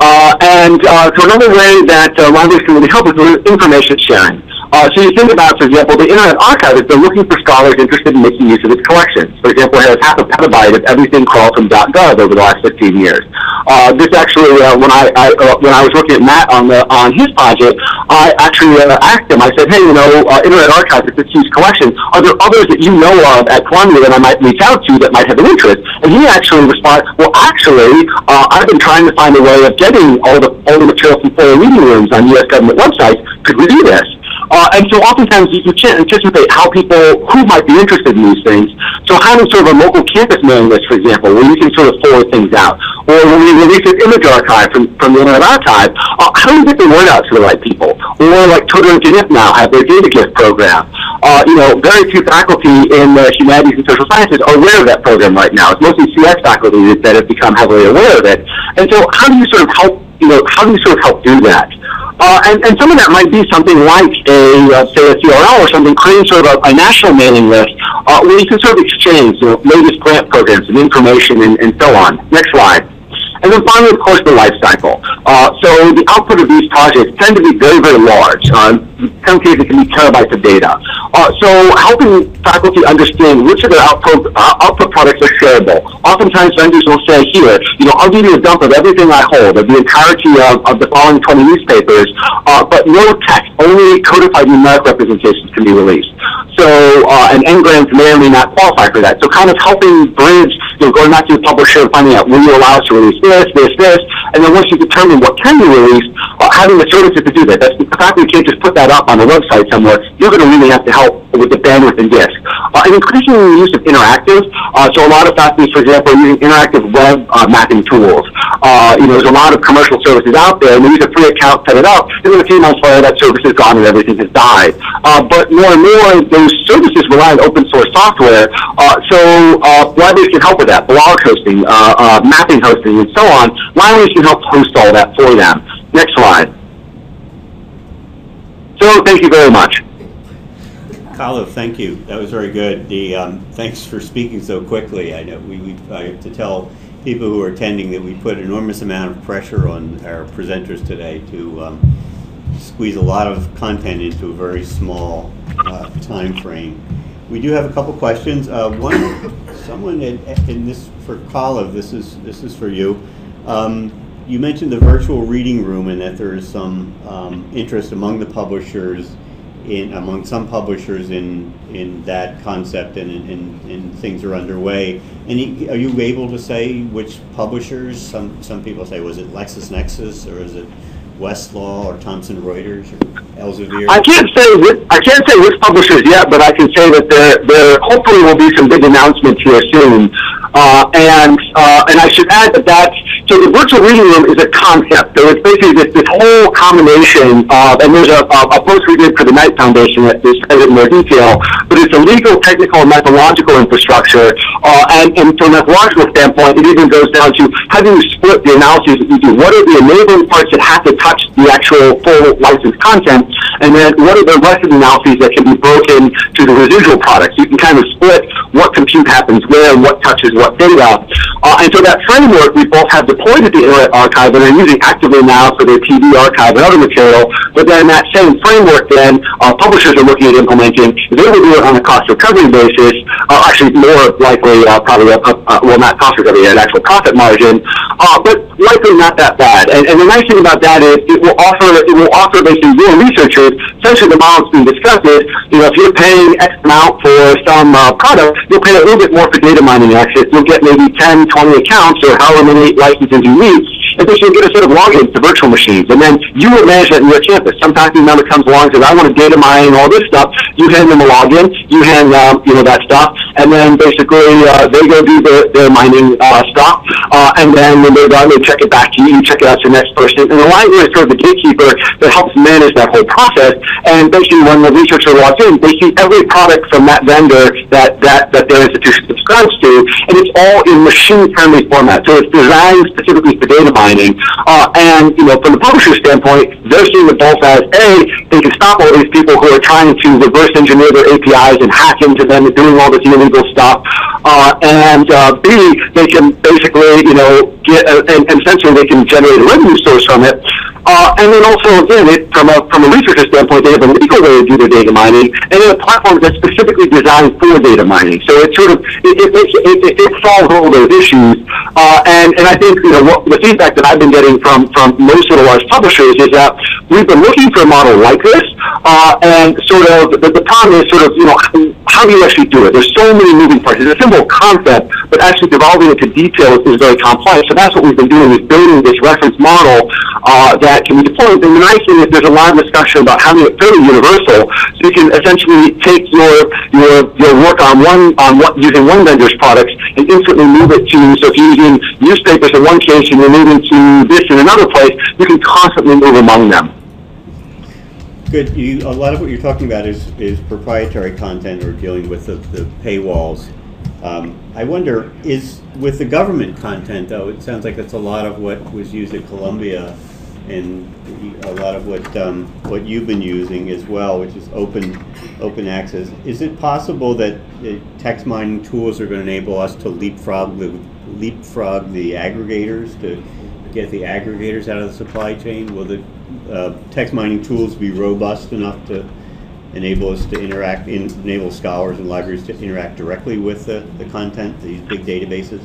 Speaker 3: Uh, and uh, so another way that uh, libraries can really help is with information sharing. Uh, so you think about, for example, the Internet Archive, if they're looking for scholars interested in making use of its collections. For example, it has half a petabyte of everything crawled from .gov over the last 15 years. Uh, this actually, uh, when I, I uh, when I was looking at Matt on the on his project, I actually uh, asked him. I said, "Hey, you know, uh, Internet Archive is this huge collection. Are there others that you know of at Columbia that I might reach out to that might have an interest?" And he actually responded, "Well, actually, uh, I've been trying to find a way of getting all the all the material from foreign reading rooms on U.S. government websites. Could we do this?" Uh, and so oftentimes you, you can't anticipate how people who might be interested in these things. So having sort of a local campus mailing list, for example, where you can sort of forward things out, or when we release an image archive from, from the Internet Archive, uh, how do we get the word out to the right people? Or like Twitter and Gnip now have their data gift program. Uh, you know, very few faculty in the humanities and social sciences are aware of that program right now. It's mostly CS faculty that have become heavily aware of it. And so how do you sort of help, you know, how do you sort of help do that? Uh, and, and some of that might be something like a, uh, say, a CRL or something, creating sort of a, a national mailing list uh, where you can sort of exchange you know, latest grant programs and information and, and so on. Next slide. And then finally, of course, the life cycle. Uh, so the output of these projects tend to be very, very large. Uh, cases, it can be terabytes of data. Uh, so helping faculty understand which of their output, uh, output products are shareable. Oftentimes, vendors will say, here, you know, I'll give you a dump of everything I hold, of the entirety of, of the following 20 newspapers, uh, but no text, only codified numeric representations can be released. So, uh, and Ngrams may or may not qualify for that. So kind of helping bridge, you know, going back to the publisher and finding out, will you allow us to release this, this, this, and then once you determine what can be released, uh, having the services to do that. That's, the faculty can't just put that up on the website somewhere, you're going to really have to help with the bandwidth and disk. Uh, and increasing the use of interactive. Uh, so a lot of faculty, for example, are using interactive web uh, mapping tools. Uh, you know, there's a lot of commercial services out there, and they use a free account, set it up, and then a few months later, that service is gone and everything has died. Uh, but more and more, those services rely on open source software, uh, so libraries can help with that, blog hosting, mapping hosting, and so on. Libraries can help host all that for them. Next slide. So thank you very much.
Speaker 1: Kalev, thank you. That was very good. The um, thanks for speaking so quickly. I know we, we I have to tell people who are attending that we put enormous amount of pressure on our presenters today to um, squeeze a lot of content into a very small uh, time frame. We do have a couple questions. Uh, one, someone in, this for Kalev, this is this is for you. Um, you mentioned the virtual reading room and that there is some um, interest among the publishers in among some publishers in in that concept and, and, things are underway. And are you able to say which publishers? Some some people say was it LexisNexis or is it Westlaw or Thomson Reuters or Elsevier?
Speaker 3: I can't say which, I can't say which publishers yet, but I can say that there there hopefully will be some big announcements here soon. Uh, and uh, and I should add that that's so the virtual reading room is a concept. So it's basically this, this whole combination of, and there's a, a, a post we did for the Knight Foundation that describes it in more detail, but it's a legal, technical, and methodological infrastructure. Uh, and, and from a methodological standpoint, it even goes down to how do you split the analyses that you do? What are the enabling parts that have to touch the actual full licensed content? And then what are the rest of the analyses that can be broken to the residual products? You can kind of split what compute happens where and what touches what data. Uh, and so that framework we both have deployed at the Internet Archive and are using actively now for their TV archive and other material. But then that same framework then uh, publishers are looking at implementing. They will do it on a cost recovery basis, uh, actually more likely uh, probably, a, a, well not cost recovery, an actual profit margin, uh, but likely not that bad. And, and the nice thing about that is it will offer, it will offer basically your researchers, essentially the model that's being discussed is, you know, if you're paying X amount for some uh, product, you'll pay a little bit more for data mining access. You'll get maybe 10, 20 accounts or however many licenses you need. And get a set of logins to virtual machines. And then you will manage that in your campus. Some faculty member comes along and says, I want to data mine all this stuff. You hand them a login. You hand them, you know, that stuff. And then basically uh, they go do their, their mining uh, stuff. Uh, and then when they're done, they check it back to you. You check it out to the next person. And the library is sort of the gatekeeper that helps manage that whole process. And basically when the researcher logs in, they see every product from that vendor that, that, that their institution subscribes to. And it's all in machine-friendly format. So it's designed specifically for data mining. Uh, and, you know, from the publisher standpoint, they're seeing it both as, A, they can stop all these people who are trying to reverse engineer their APIs and hack into them and doing all this illegal stuff. Uh, and uh, B, they can basically, you know, get, uh, and, and essentially they can generate a revenue source from it. Uh, and then also, again, it, from a from a researcher standpoint, they have a legal way to do their data mining, and then a platform that's specifically designed for data mining. So it sort of it it, it, it, it solves all those issues. Uh, and and I think you know what, the feedback that I've been getting from from most of the large publishers is that we've been looking for a model like this, uh, and sort of the, the problem is sort of you know how do you actually do it? There's so many moving parts. It's a simple concept, but actually devolving it to details is very complex. So that's what we've been doing is building this reference model uh, that can be deployed. And the nice thing is there's a lot of discussion about having it fairly universal, so you can essentially take your your your work on one on what using one vendor's products and instantly move it to. So if you're using newspapers in one case and you're moving to this in another place, you can constantly move among them.
Speaker 1: Good, you, a lot of what you're talking about is, is proprietary content or dealing with the, the paywalls. Um, I wonder, is, with the government content though, it sounds like that's a lot of what was used at Columbia and a lot of what, um, what you've been using as well, which is open, open access. Is it possible that the text mining tools are gonna enable us to leapfrog the, leapfrog the aggregators to get the aggregators out of the supply chain? Will the uh, text mining tools be robust enough to enable us to interact, in- enable scholars and libraries to interact directly with the, the content, these big databases?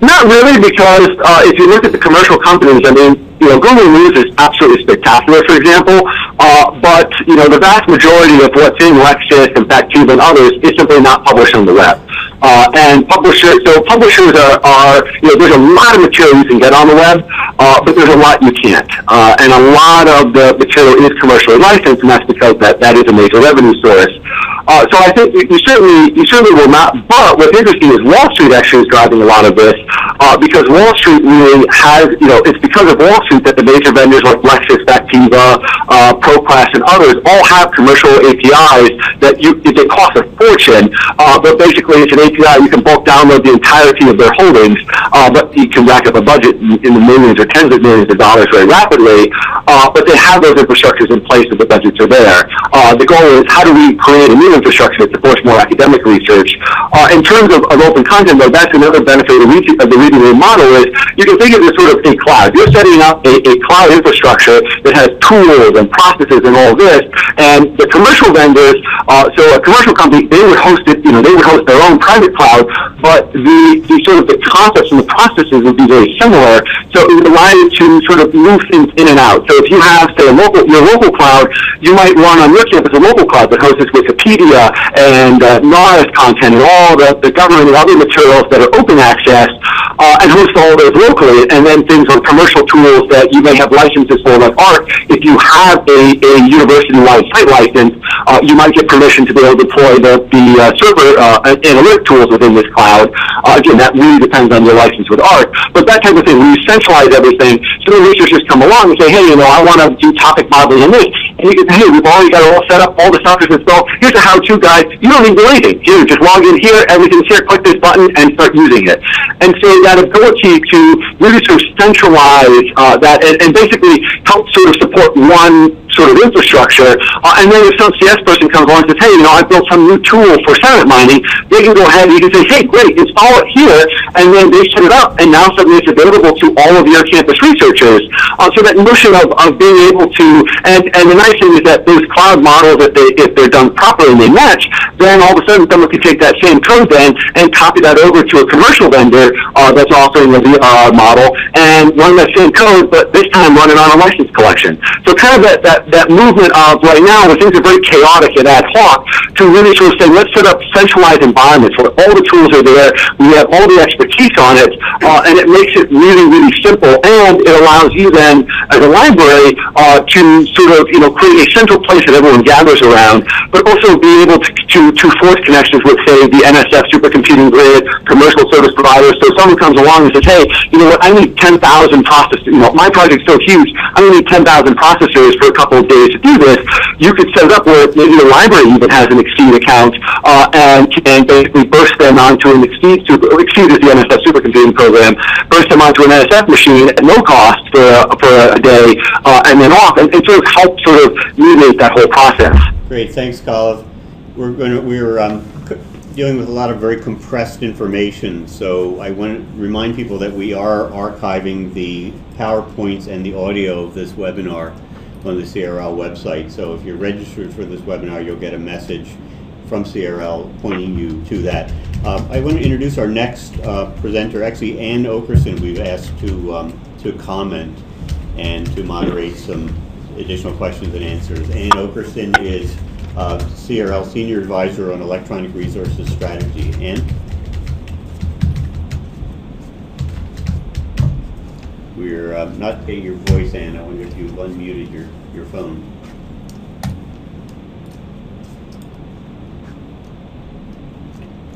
Speaker 3: Not really, because uh, if you look at the commercial companies, I mean, you know, Google News is absolutely spectacular, for example, uh, but, you know, the vast majority of what's in Lexis and Factiva and others is simply not published on the web. Uh, and publishers, so publishers are, are, you know, there's a lot of material you can get on the web, uh, but there's a lot you can't. Uh, and a lot of the material is commercially licensed, and that's because that, that is a major revenue source. Uh, so I think you, certainly you certainly will not. But what's interesting is Wall Street actually is driving a lot of this uh, because Wall Street really has you know it's because of Wall Street that the major vendors like Lexis, Factiva, uh, ProQuest, and others all have commercial APIs that you they cost a fortune. Uh, but basically, it's an API you can bulk download the entirety of their holdings, uh, but you can rack up a budget in the millions or tens of millions of dollars very rapidly. Uh, but they have those infrastructures in place, and the budgets are there. Uh, the goal is how do we create a new infrastructure that supports more academic research. Uh, in terms of, of open content, though, that's another benefit of the, reading, room model is you can think of as sort of a cloud. You're setting up a, a cloud infrastructure that has tools and processes and all this, and the commercial vendors, uh, so a commercial company, they would host it, you know, they would host their own private cloud, but the, the sort of the concepts and the processes would be very similar, so it would allow you to sort of move things in and out. So if you have, say, local, your local cloud, you might run on your campus a local cloud that hosts Wikipedia and uh, NARA's content and all the, the government and other materials that are open access uh, and host all those locally. And then things on commercial tools that you may have licenses for, like ARC. If you have a, a university-wide site license, uh, you might get permission to be able to deploy the, the uh, server uh, analytic tools within this cloud. Uh, again, that really depends on your license with ARC. But that type of thing, you centralize everything, so the researchers come along and say, hey, you know, I want to do topic modeling in this. Hey, we've already got it all set up, all the is installed. Here's a how-to guide. You don't need to do anything. Here, just log in here, everything's here, click this button, and start using it. And so that ability to really sort of centralize uh, that and, and basically help sort of support one sort of infrastructure. Uh, and then if some CS person comes along and says, hey, you know, I built some new tool for sentiment mining, they can go ahead and you can say, hey, great, install it here, and then they set it up, and now suddenly it's available to all of your campus researchers. Uh, so that notion of, of being able to, and, and the thing is that those cloud models, if, they, if they're done properly and they match, then all of a sudden someone can take that same code then and copy that over to a commercial vendor uh, that's offering a VR model and run that same code, but this time run it on a license collection. So kind of that, that that, movement of right now where things are very chaotic and ad hoc to really sort of say, let's set up centralized environments where all the tools are there, we have all the expertise on it, uh, and it makes it really, really simple, and it allows you then, as a library, uh, to sort of, you know, create a central place that everyone gathers around, but also be able to, to, to force connections with, say, the NSF supercomputing grid, commercial service providers, so someone comes along and says, hey, you know what, I need 10,000 processors, you know, my project's so huge, I need 10,000 processors for a couple of days to do this, you could set it up where maybe the library even has an XSEDE account uh, and and basically burst them onto an XSEDE super, XSEDE is the NSF supercomputing program, burst them onto an NSF machine at no cost for a, for a day, uh, and then off, and, and sort of help sort of mediate that whole process.
Speaker 1: Great, thanks, Kalev. We're going to, we're um, dealing with a lot of very compressed information, so I want to remind people that we are archiving the PowerPoints and the audio of this webinar on the CRL website. So if you're registered for this webinar, you'll get a message from CRL pointing you to that. Uh, I want to introduce our next uh, presenter, actually Ann Okerson, we've asked to, um, to comment and to moderate some additional questions and answers. Ann Okerson is uh, CRL Senior Advisor on Electronic Resources Strategy. Ann? We you're uh, not getting your voice, Ann. I wonder if you've unmuted your, your phone.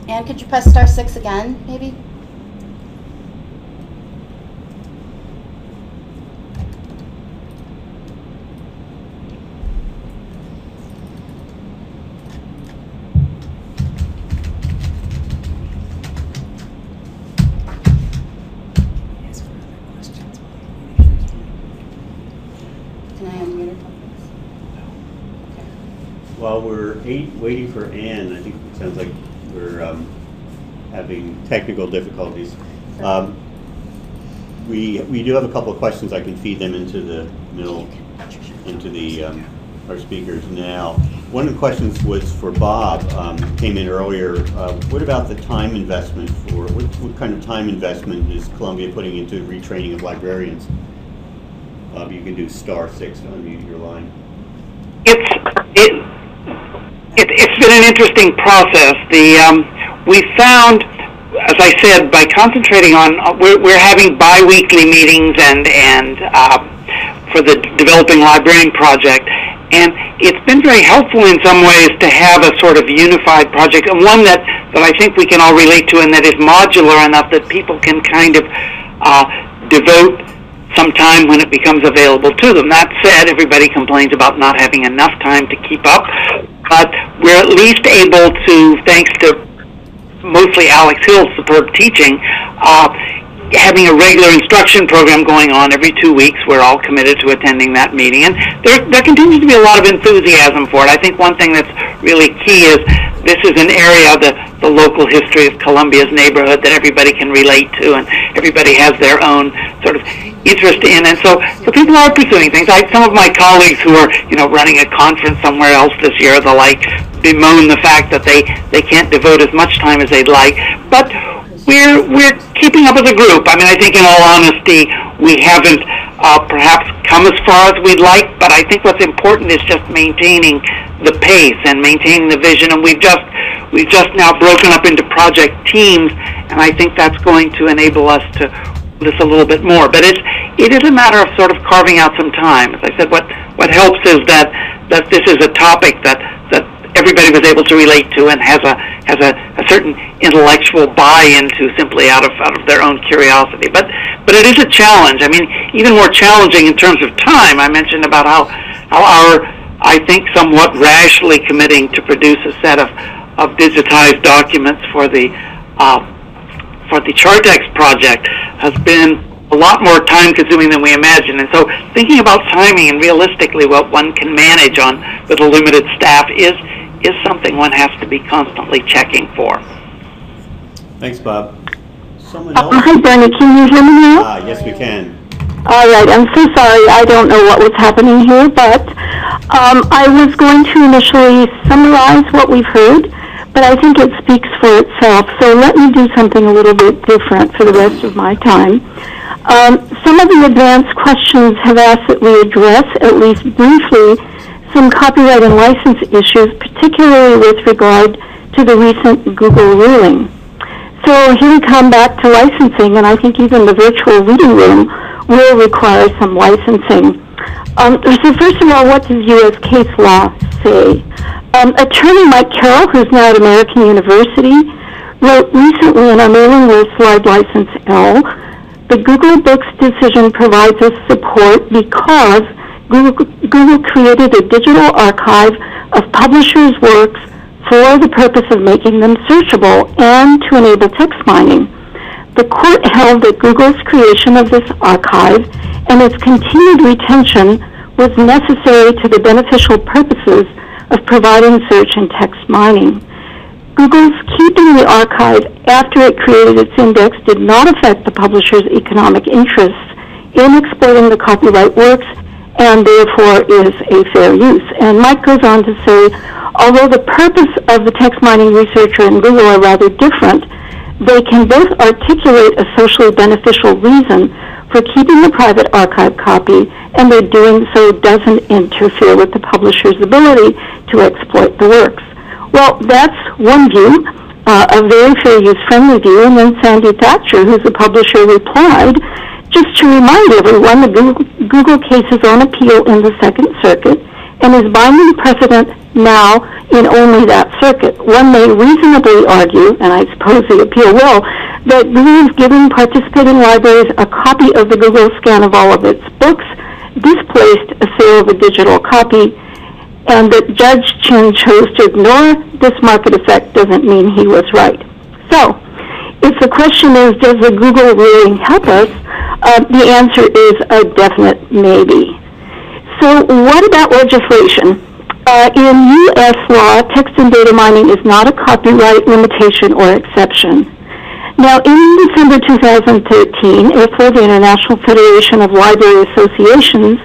Speaker 4: Ann, could you press star six again, maybe?
Speaker 1: While we're eight, waiting for Ann, I think it sounds like we're um, having technical difficulties. Um, We, we do have a couple of questions. I can feed them into the middle, into the, um, our speakers now. One of the questions was for Bob, um, came in earlier. Uh, What about the time investment for, what, what kind of time investment is Columbia putting into retraining of librarians? Bob, you can do star six to unmute your line.
Speaker 2: it's it, it it's been an interesting process. The um, we found, as I said, by concentrating on uh, we're we're having biweekly meetings and and uh, for the developing librarian project, and it's been very helpful in some ways to have a sort of unified project and one that that I think we can all relate to and that is modular enough that people can kind of uh, devote some time when it becomes available to them. That said, everybody complains about not having enough time to keep up, but we're at least able to, thanks to mostly Alex Gil's superb teaching, uh, having a regular instruction program going on every two weeks. We're all committed to attending that meeting, and there, there continues to be a lot of enthusiasm for it. I think one thing that's really key is this is an area of the, the local history of Columbia's neighborhood that everybody can relate to, and everybody has their own sort of interest in, and so so people are pursuing things. I some of my colleagues who are you know running a conference somewhere else this year, the like bemoan the fact that they they can't devote as much time as they'd like, but we're we're keeping up as a group. I mean, I think in all honesty, we haven't uh, perhaps come as far as we'd like, but I think what's important is just maintaining the pace and maintaining the vision. And we've just we've just now broken up into project teams, and I think that's going to enable us to this a little bit more. But it's it is a matter of sort of carving out some time. As I said, what what helps is that that this is a topic that that everybody was able to relate to and has a has a, a certain intellectual buy-in to simply out of out of their own curiosity. But but it is a challenge. I mean, even more challenging in terms of time. I mentioned about how how our I think somewhat rashly committing to produce a set of of digitized documents for the uh, for the Chartex project has been a lot more time consuming than we imagined. And so thinking about timing and realistically what one can manage on with a limited staff is is something one has to be constantly checking for.
Speaker 1: Thanks, Bob. Someone
Speaker 5: Uh,
Speaker 1: else?
Speaker 5: Hi, Bernie. Can you hear me now?
Speaker 1: Ah, yes, we can.
Speaker 5: All right. I'm so sorry. I don't know what was happening here, but um, I was going to initially summarize what we've heard, but I think it speaks for itself. So let me do something a little bit different for the rest of my time. Um, some of the advanced questions have asked that we address, at least briefly, some copyright and license issues, particularly with regard to the recent Google ruling. So here we come back to licensing, and I think even the virtual reading room will require some licensing. Um, so first of all, what does U.S. case law say? Um, attorney Mike Carroll, who's now at American University, wrote recently in our mailing list, Slide License L, the Google Books decision provides us support because Google, Google created a digital archive of publishers' works for the purpose of making them searchable and to enable text mining. The court held that Google's creation of this archive and its continued retention was necessary to the beneficial purposes of providing search and text mining. Google's keeping the archive after it created its index did not affect the publisher's economic interests in exploiting the copyright works and therefore is a fair use. And Mike goes on to say, although the purpose of the text mining researcher and Google are rather different, they can both articulate a socially beneficial reason for keeping the private archive copy, and their doing so doesn't interfere with the publisher's ability to exploit the works. Well, that's one view, uh, a very fair use friendly view, and then Sandy Thatcher, who's a publisher, replied, Just to remind everyone, the Google, Google case is on appeal in the Second Circuit and is binding precedent now in only that circuit. One may reasonably argue, and I suppose the appeal will, that Google is giving participating libraries a copy of the Google scan of all of its books, displaced a sale of a digital copy, and that Judge Chin chose to ignore this market effect doesn't mean he was right. So, if the question is, does the Google ruling help us, uh, the answer is a definite maybe. So what about legislation? Uh, in U.S. law, text and data mining is not a copyright limitation or exception. Now, in December 2013, IFLA, the International Federation of Library Associations,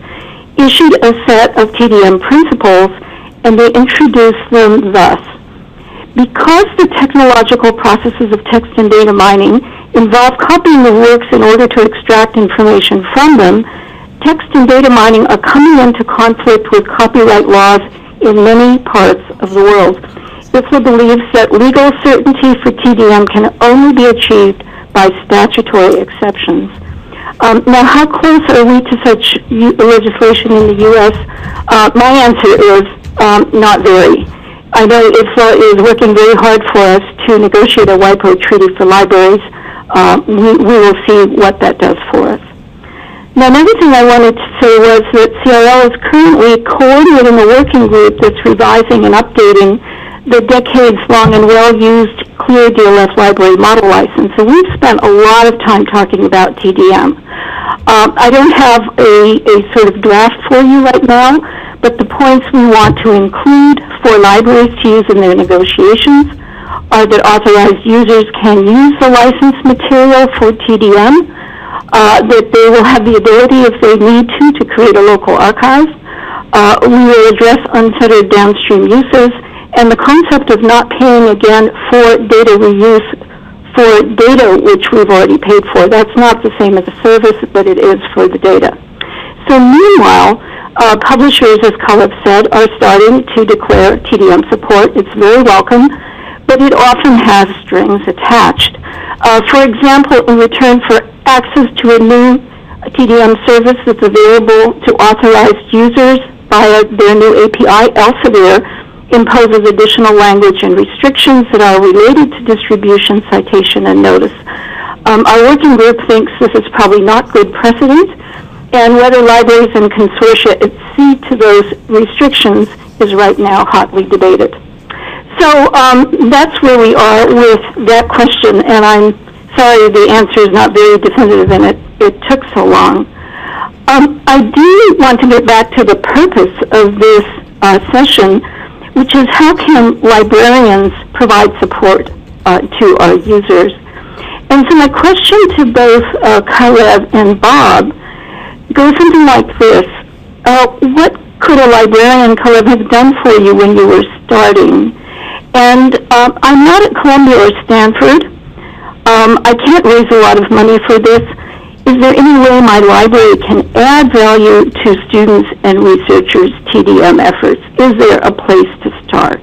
Speaker 5: issued a set of TDM principles, and they introduced them thus. Because the technological processes of text and data mining involve copying the works in order to extract information from them, text and data mining are coming into conflict with copyright laws in many parts of the world. IFLA believes that legal certainty for TDM can only be achieved by statutory exceptions. Um, now, how close are we to such legislation in the U.S.? Uh, my answer is um, not very. I know IFLA is working very hard for us to negotiate a WIPO treaty for libraries. Uh, we, we will see what that does for us. Now, another thing I wanted to say was that CRL is currently coordinating a working group that's revising and updating the decades-long and well-used Clear DLF library model license. And we've spent a lot of time talking about TDM. Um, I don't have a, a sort of draft for you right now, but the points we want to include for libraries to use in their negotiations are that authorized users can use the licensed material for TDM, uh, that they will have the ability, if they need to, to create a local archive. Uh, we will address unfettered downstream uses, and the concept of not paying again for data reuse for data which we've already paid for. That's not the same as a service, but it is for the data. So meanwhile, uh, publishers, as Kalev said, are starting to declare TDM support. It's very welcome, but it often has strings attached. Uh, for example, in return for access to a new TDM service that's available to authorized users via their new API, Elsevier imposes additional language and restrictions that are related to distribution, citation, and notice. Um, our working group thinks this is probably not good precedent, and whether libraries and consortia accede to those restrictions is right now hotly debated. So um, that's where we are with that question, and I'm sorry the answer is not very definitive and it, it took so long. Um, I do want to get back to the purpose of this uh, session, which is how can librarians provide support uh, to our users? And so my question to both uh, and Bob goes something like this. Uh, what could a librarian, Kalev, have done for you when you were starting? And um, I'm not at Columbia or Stanford. Um, I can't raise a lot of money for this. Is there any way my library can add value to students and researchers' TDM efforts? Is there a place to start?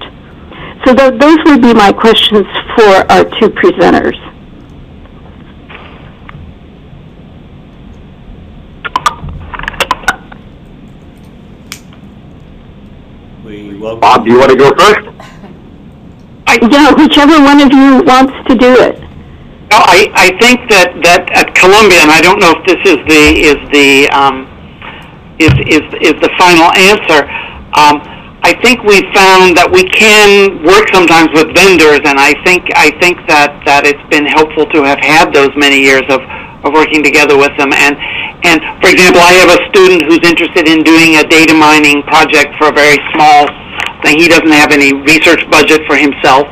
Speaker 5: So th- those would be my questions for our two presenters.
Speaker 1: We welcome.
Speaker 3: Bob, do you want to go first?
Speaker 5: Yeah, whichever one of you wants to do it.
Speaker 2: No, I, I think that, that at Columbia, and I don't know if this is the is the um, is, is is the final answer. Um, I think we found that we can work sometimes with vendors, and I think I think that, that it's been helpful to have had those many years of, of working together with them. And and for example, I have a student who's interested in doing a data mining project for a very small thing. He doesn't have any research budget for himself,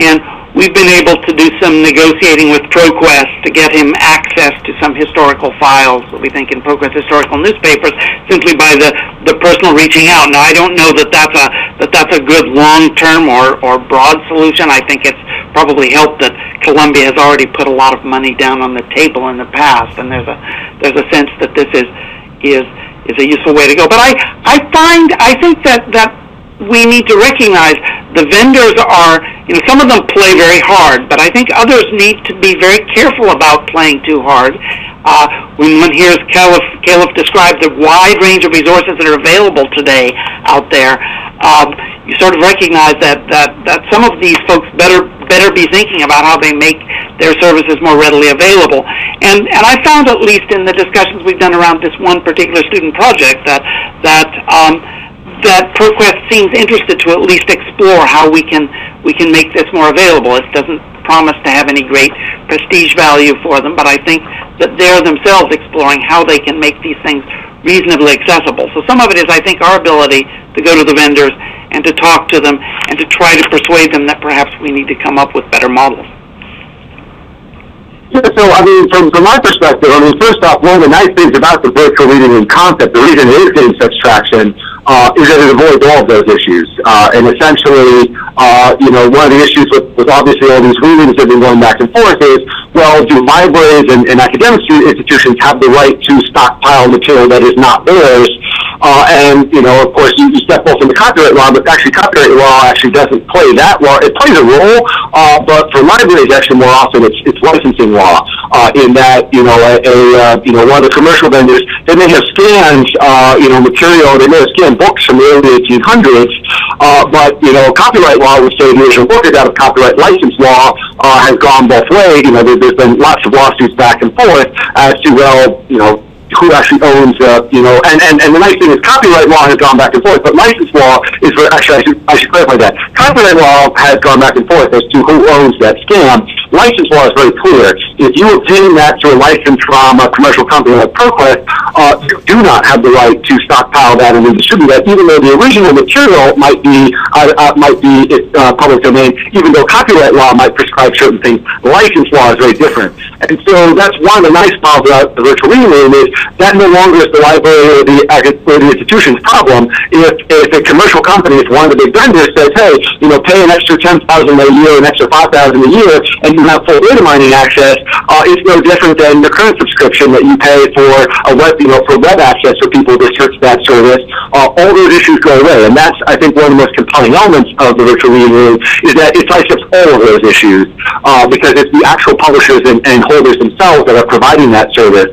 Speaker 2: and we've been able to do some negotiating with ProQuest to get him access to some historical files that we think in ProQuest historical newspapers simply by the, the personal reaching out. Now, I don't know that that's a, that that's a good long-term or, or broad solution. I think it's probably helped that Columbia has already put a lot of money down on the table in the past, and there's a, there's a sense that this is, is, is a useful way to go. But I, I find, I think that, that we need to recognize the vendors are, you know, some of them play very hard, but I think others need to be very careful about playing too hard. uh, when one hears Kalev, Kalev describe the wide range of resources that are available today out there, um, you sort of recognize that, that, that some of these folks better better be thinking about how they make their services more readily available. And and I found at least in the discussions we've done around this one particular student project that that um, that ProQuest seems interested to at least explore how we can we can make this more available. It doesn't promise to have any great prestige value for them, but I think that they're themselves exploring how they can make these things reasonably accessible. So some of it is, I think, our ability to go to the vendors and to talk to them and to try to persuade them that perhaps we need to come up with better models.
Speaker 3: Yeah, so I mean, from, from my perspective, I mean, first off, one of the nice things about the virtual reading concept, the reason it is getting such traction, uh, is that it avoids all of those issues. Uh, and essentially, uh, you know, one of the issues with, with obviously all these rulings that have been going back and forth is, well, do libraries and, and academic institutions have the right to stockpile material that is not theirs? Uh, and, you know, of course, you, you step off from the copyright law, but actually copyright law actually doesn't play that law. It plays a role, uh, but for libraries, actually more often it's, it's licensing law, uh, in that, you know, a, a uh, you know, one of the commercial vendors, they may have scanned, uh, you know, material, they may have scanned books from the early 1800s, uh, but, you know, copyright law would say the original book is out of copyright license law, uh, has gone both ways. You know, there, there's been lots of lawsuits back and forth as to, well, you know, who actually owns, uh, you know, and, and, and the nice thing is copyright law has gone back and forth, but license law is where, actually, I should, I should clarify that. Copyright law has gone back and forth as to who owns that scam. License law is very clear. If you obtain that through a license from a commercial company like ProQuest, uh, you do not have the right to stockpile that and then distribute that, even though the original material might be, uh, uh, might be uh, public domain, even though copyright law might prescribe certain things. License law is very different. And so that's one of the nice parts about the virtual reading room is that no longer is the library or the, or the institution's problem. If, if a commercial company, if one of the big vendors says, hey, you know, pay an extra 10000 a year, an extra 5000 a year, and you have full data mining access, uh, no different than the current subscription that you pay for a web, you know, for web access for people to search that service. Uh, all those issues go away. And that's, I think, one of the most compelling elements of the virtual reading room is that it sidesteps all of those issues uh, because it's the actual publishers and, and holders themselves that are providing that service.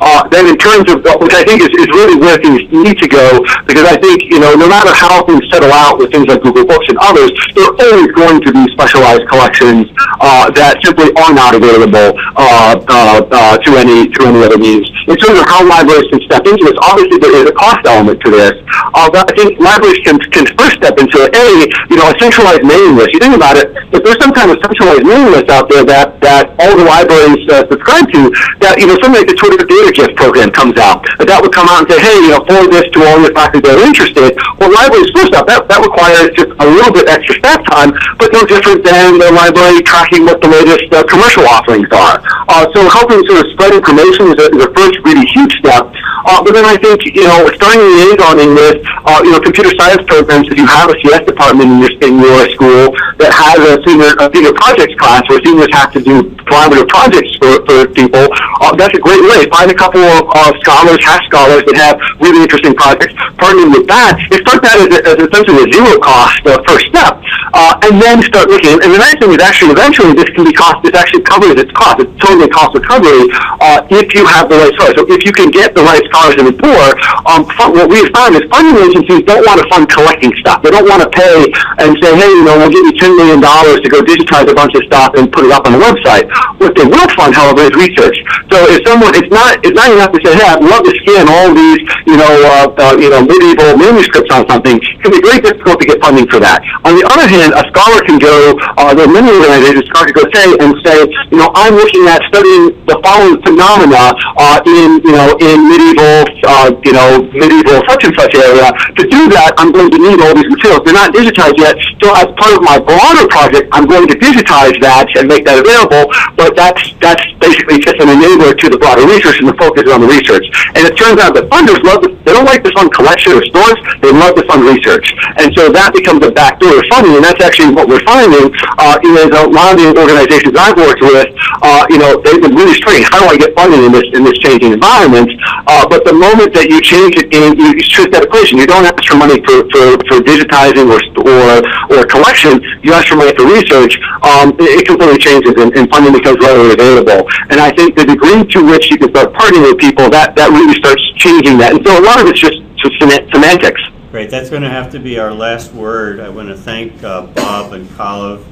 Speaker 3: Uh, then in terms of, which I think is, is really where things need to go, because I think, you know, no matter how things settle out with things like Google Books and others, there are always going to be specialized collections uh, that simply are not available uh, uh, uh, to any to any other means. In terms of how libraries can step into this, obviously there is a cost element to this. Uh, but I think libraries can, can first step into A, you know, a centralized mailing list. You think about it, if there's some kind of centralized mailing list out there that, that all the libraries uh, subscribe to, that, you know, something like the Twitter Data Gift program comes out, that, that would come out and say, hey, you know, forward this to all your faculty that are interested. Well, libraries, first off, that, that requires just a little bit extra staff time, but no different than the library tracking what the latest uh, commercial offerings are. Uh, so helping sort of spread information is a, is a first really huge step. Uh, but then I think, you know, starting liaisoning with, uh, you know, computer science programs, if you have a CS department in your, in your school that has a senior, a senior projects class where seniors have to do collaborative projects for, for people, uh, that's a great way. Find a couple of uh, scholars, half scholars that have really interesting projects, partnering with that, and start that as, a, as essentially a zero cost uh, first step. Uh, and then start looking, and the nice thing is actually eventually this can be cost, this actually covers its cost. It's totally cost recovery uh, if you have the right scholars. So if you can get the right scholars in the door, um, what we've found is funding agencies don't want to fund collecting stuff. They don't want to pay and say, hey, you know, we'll give you $10 million to go digitize a bunch of stuff and put it up on the website. What they will fund, however, is research. So if someone, it's not, it's not enough to say, hey, I'd love to scan all these, you know, uh, uh, you know, medieval manuscripts on something. It can be very difficult to get funding for that. On the other hand, a scholar can go, uh, there are many organizations, a scholar can go say and say, you know, I'm looking at studying the following phenomena uh, in, you know, in medieval, uh, you know, medieval such and such area. To do that, I'm going to need all these materials. They're not digitized yet, so as part of my broader project, I'm going to digitize that and make that available. But that's that's basically just an enabler to the broader research and the focus on the research. And it turns out that funders love to, they don't like to fund collection or stores, they love to fund research. And so that becomes a backdoor of funding, and that's actually what we're finding uh, is a lot of the organizations I've worked with, uh, you know, they've been really strained. How do I get funding in this in this changing environment? Uh, but the moment that you change it, in, you shift that equation. You don't ask for money for, for, for digitizing or, or or collection. You ask for money for research. Um, it, it completely changes, and, and funding becomes readily available. And I think the degree to which you can start partnering with people, that, that really starts changing that. And so a lot of it's just, just semantics.
Speaker 1: Great, that's going to have to be our last word. I want to thank uh, Bob and Kalev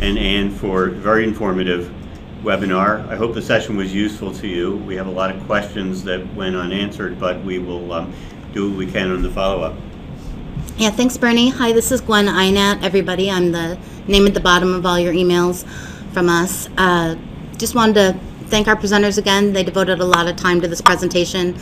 Speaker 1: and Ann for a very informative webinar. I hope the session was useful to you. We have a lot of questions that went unanswered, but we will um, do what we can on the follow-up.
Speaker 4: Yeah, thanks, Bernie. Hi, this is Gwen Ihnat, everybody. I'm the name at the bottom of all your emails from us. Uh, just wanted to thank our presenters again. They devoted a lot of time to this presentation.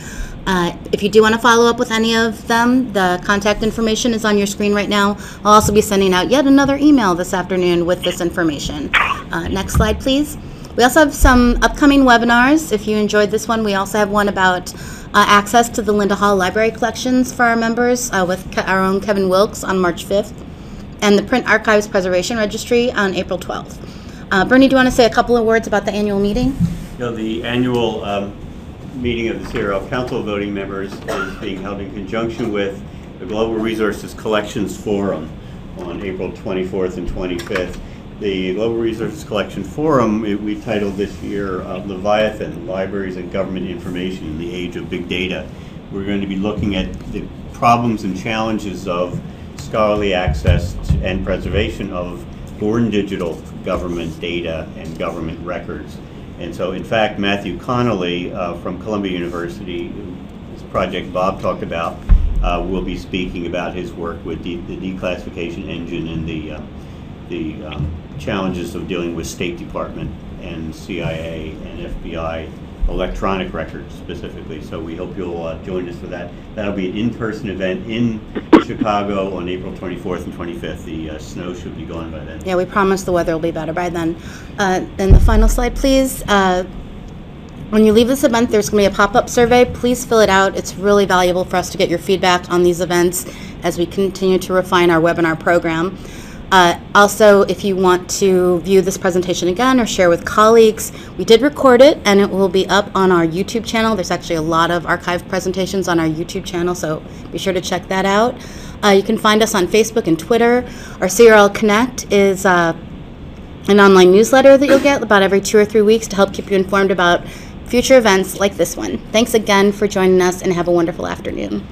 Speaker 4: Uh, if you do want to follow up with any of them, the contact information is on your screen right now. I'll also be sending out yet another email this afternoon with this information. Uh, next slide, please. We also have some upcoming webinars. If you enjoyed this one, we also have one about uh, access to the Linda Hall Library collections for our members uh, with our own Kevin Wilkes on March 5th, and the Print Archives Preservation Registry on April 12th. Uh, Bernie, do you want to say a couple of words about the annual meeting?
Speaker 1: Know, the annual um, meeting of the CRL Council Voting Members is being held in conjunction with the Global Resources Collections Forum on April 24th and 25th. The Global Resources Collection Forum, it- we titled this year uh, Leviathan, Libraries and Government Information in the Age of Big Data. We're going to be looking at the problems and challenges of scholarly access and preservation of born digital government data and government records. And so, in fact, Matthew Connelly uh, from Columbia University, this project Bob talked about, uh, will be speaking about his work with de- the declassification engine and the, uh, the um, challenges of dealing with State Department and CIA and FBI electronic records specifically. So we hope you'll uh, join us for that. That'll be an in-person event in Chicago on April 24th and 25th. The uh, snow should be gone by then.
Speaker 4: Yeah, we promise the weather will be better by then. Uh, Then the final slide, please. Uh, When you leave this event, there's going to be a pop-up survey. Please fill it out. It's really valuable for us to get your feedback on these events as we continue to refine our webinar program. Uh, Also, if you want to view this presentation again or share with colleagues, we did record it and it will be up on our YouTube channel. There's actually a lot of archived presentations on our YouTube channel, so be sure to check that out. Uh, You can find us on Facebook and Twitter. Our CRL Connect is uh, an online newsletter that you'll get about every two or three weeks to help keep you informed about future events like this one. Thanks again for joining us and have a wonderful afternoon.